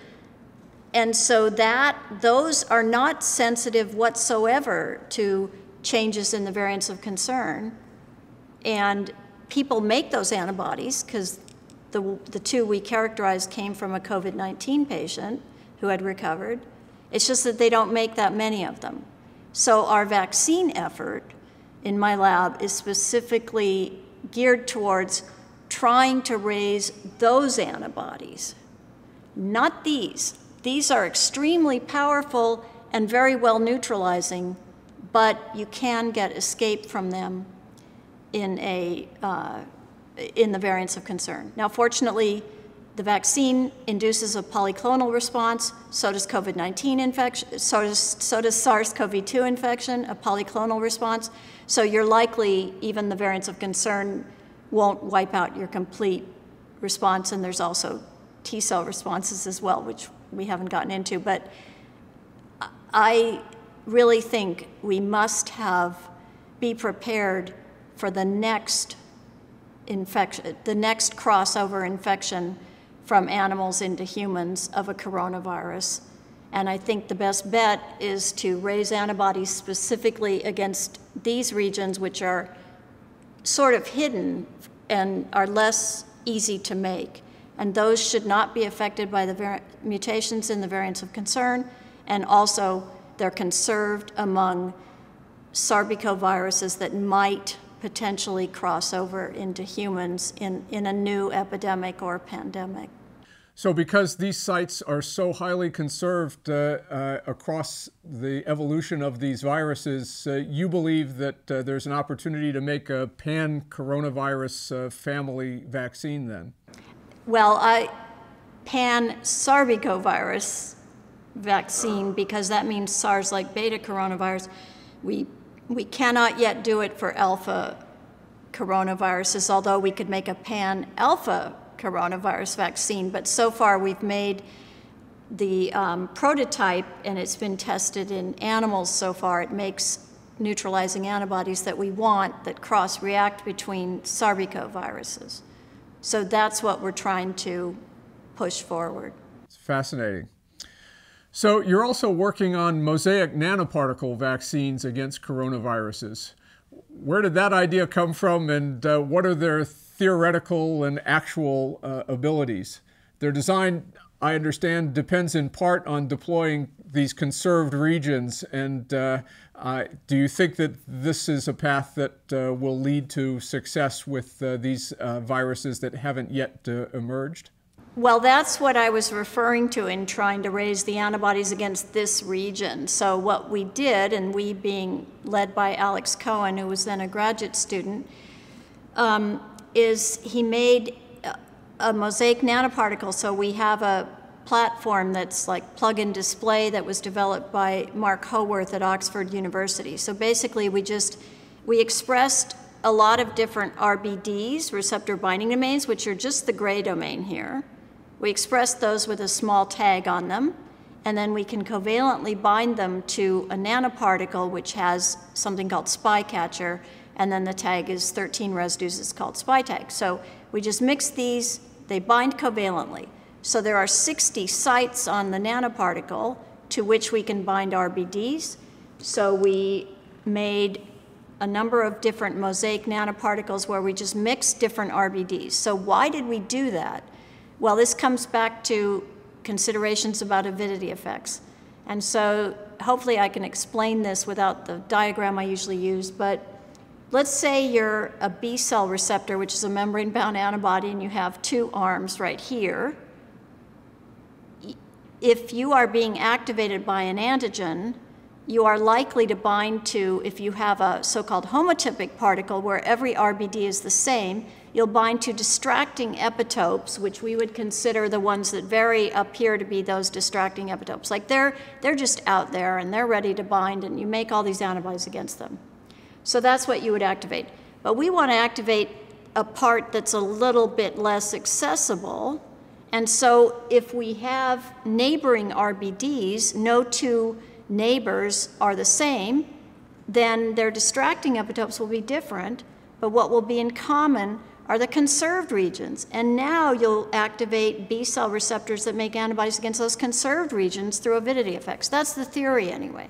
And so that those are not sensitive whatsoever to changes in the variants of concern. And people make those antibodies because the, the two we characterized came from a COVID 19 patient who had recovered. It's just that they don't make that many of them. So our vaccine effort in my lab is specifically geared towards trying to raise those antibodies, not these. These are extremely powerful and very well neutralizing, but you can get escape from them in, a, uh, in the variants of concern. Now, fortunately, the vaccine induces a polyclonal response, so does COVID-19 infection, so does, so does SARS-CoV-2 infection, a polyclonal response. So you're likely, even the variants of concern won't wipe out your complete response, and there's also T cell responses as well, which we haven't gotten into. But I really think we must have, be prepared for the next infection, the next crossover infection from animals into humans of a coronavirus. And I think the best bet is to raise antibodies specifically against these regions, which are sort of hidden and are less easy to make. And those should not be affected by the mutations in the variants of concern. And also, they're conserved among sarbecoviruses that might potentially cross over into humans in, in a new epidemic or pandemic. So, because these sites are so highly conserved uh, uh, across the evolution of these viruses, uh, you believe that uh, there's an opportunity to make a pan coronavirus uh, family vaccine then? Well, I pan sarbecovirus vaccine because that means SARS like beta coronavirus. We, we cannot yet do it for alpha coronaviruses, although we could make a pan alpha coronavirus vaccine. But so far, we've made the um, prototype, and it's been tested in animals so far. It makes neutralizing antibodies that we want that cross react between sarbecoviruses. So that's what we're trying to push forward. It's fascinating. So you're also working on mosaic nanoparticle vaccines against coronaviruses. Where did that idea come from, and uh, what are their theoretical and actual uh, abilities? Their design, I understand, depends in part on deploying these conserved regions. And uh, do you think that this is a path that uh, will lead to success with uh, these uh, viruses that haven't yet emerged? Well, that's what I was referring to in trying to raise the antibodies against this region. So, what we did, and we being led by Alex Cohen, who was then a graduate student, um, is he made a mosaic nanoparticle. So, we have a platform that's like plug and display that was developed by Mark Howarth at Oxford University. So, basically, we just we expressed a lot of different RBDs, receptor binding domains, which are just the gray domain here. We express those with a small tag on them, and then we can covalently bind them to a nanoparticle which has something called spy catcher, and then the tag is 13 residues, it's called spy tag. So we just mix these, they bind covalently. So there are 60 sites on the nanoparticle to which we can bind RBDs. So we made a number of different mosaic nanoparticles where we just mixed different RBDs. So why did we do that? Well, this comes back to considerations about avidity effects. And so hopefully I can explain this without the diagram I usually use, but let's say you're a B cell receptor, which is a membrane bound antibody, and you have two arms right here. If you are being activated by an antigen, you are likely to bind to, if you have a so called homotypic particle where every RBD is the same, you'll bind to distracting epitopes, which we would consider the ones that very appear to be those distracting epitopes. Like they're, they're just out there and they're ready to bind, and you make all these antibodies against them. So that's what you would activate. But we want to activate a part that's a little bit less accessible. And so if we have neighboring RBDs, no two neighbors are the same, then their distracting epitopes will be different. But what will be in common are the conserved regions. And now you'll activate B cell receptors that make antibodies against those conserved regions through avidity effects. That's the theory, anyway.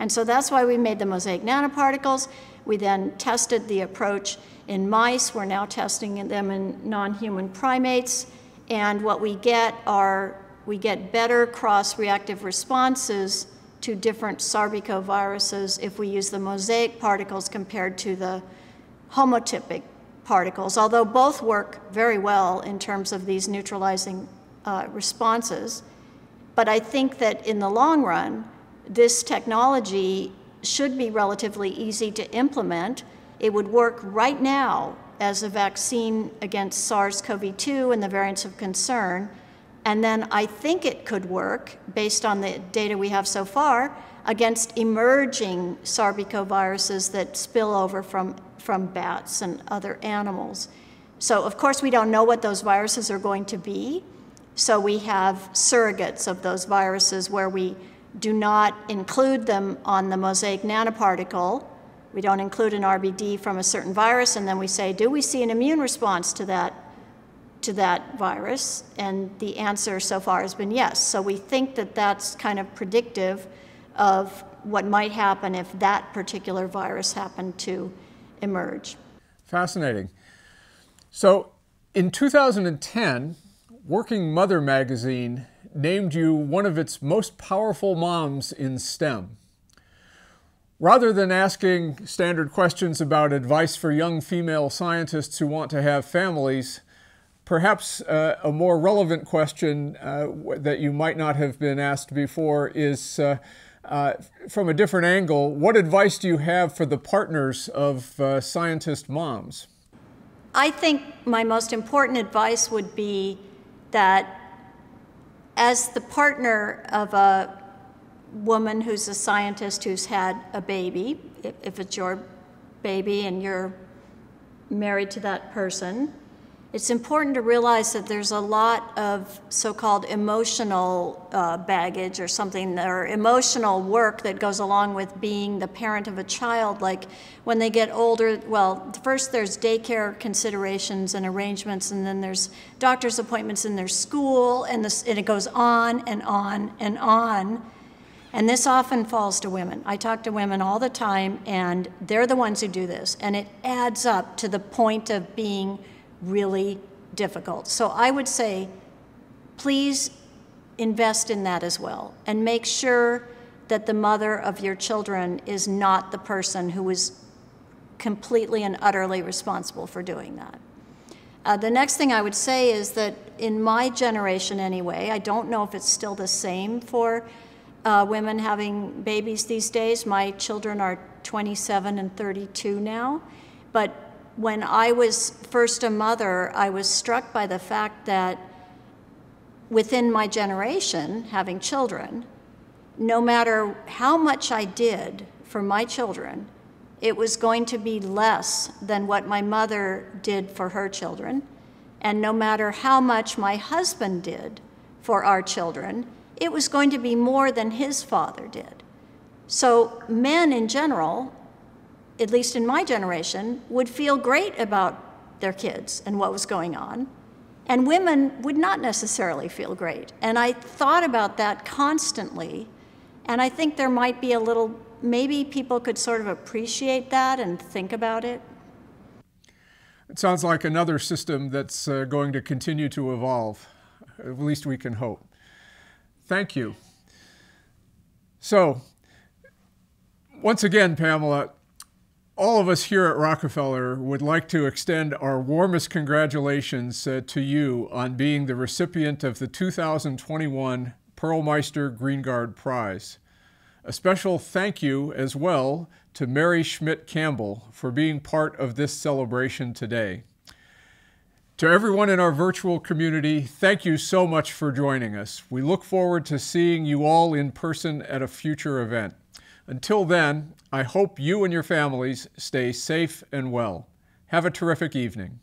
And so that's why we made the mosaic nanoparticles. We then tested the approach in mice. We're now testing them in non human primates. And what we get are we get better cross reactive responses to different sarbecoviruses if we use the mosaic particles compared to the homotypic particles, although both work very well in terms of these neutralizing uh, responses. But I think that in the long run, this technology should be relatively easy to implement. It would work right now as a vaccine against SARS CoV 2 and the variants of concern. And then I think it could work, based on the data we have so far, against emerging sarbecoviruses that spill over from from bats and other animals. So, of course, we don't know what those viruses are going to be. So, we have surrogates of those viruses where we do not include them on the mosaic nanoparticle. We don't include an RBD from a certain virus, and then we say, do we see an immune response to that, to that virus? And the answer so far has been yes. So we think that that's kind of predictive of what might happen if that particular virus happened to emerge. Fascinating. So, in 2010, Working Mother magazine named you one of its most powerful moms in STEM. Rather than asking standard questions about advice for young female scientists who want to have families, perhaps uh, a more relevant question uh, that you might not have been asked before is uh, uh, from a different angle, what advice do you have for the partners of uh, scientist moms? I think my most important advice would be that as the partner of a woman who's a scientist who's had a baby, if it's your baby and you're married to that person, it's important to realize that there's a lot of so-called emotional uh, baggage or something or emotional work that goes along with being the parent of a child like when they get older well first there's daycare considerations and arrangements and then there's doctor's appointments in their school and, this, and it goes on and on and on and this often falls to women. I talk to women all the time, and they're the ones who do this. And it adds up to the point of being really difficult. So I would say, please invest in that as well and make sure that the mother of your children is not the person who is completely and utterly responsible for doing that. Uh, the next thing I would say is that in my generation anyway, I don't know if it's still the same for uh, women having babies these days. My children are 27 and 32 now, but when I was first a mother, I was struck by the fact that within my generation, having children, no matter how much I did for my children, it was going to be less than what my mother did for her children. And no matter how much my husband did for our children, it was going to be more than his father did. So, men in general at least in my generation, would feel great about their kids and what was going on. And women would not necessarily feel great. And I thought about that constantly. And I think there might be a little, maybe people could sort of appreciate that and think about it. It sounds like another system that's uh, going to continue to evolve. At least we can hope. Thank you. So, once again, Pamela, all of us here at Rockefeller would like to extend our warmest congratulations uh, to you on being the recipient of the 2021 Perlmeister Greengard Prize. A special thank you as well to Mary Schmidt Campbell for being part of this celebration today. To everyone in our virtual community, thank you so much for joining us. We look forward to seeing you all in person at a future event. Until then, I hope you and your families stay safe and well. Have a terrific evening.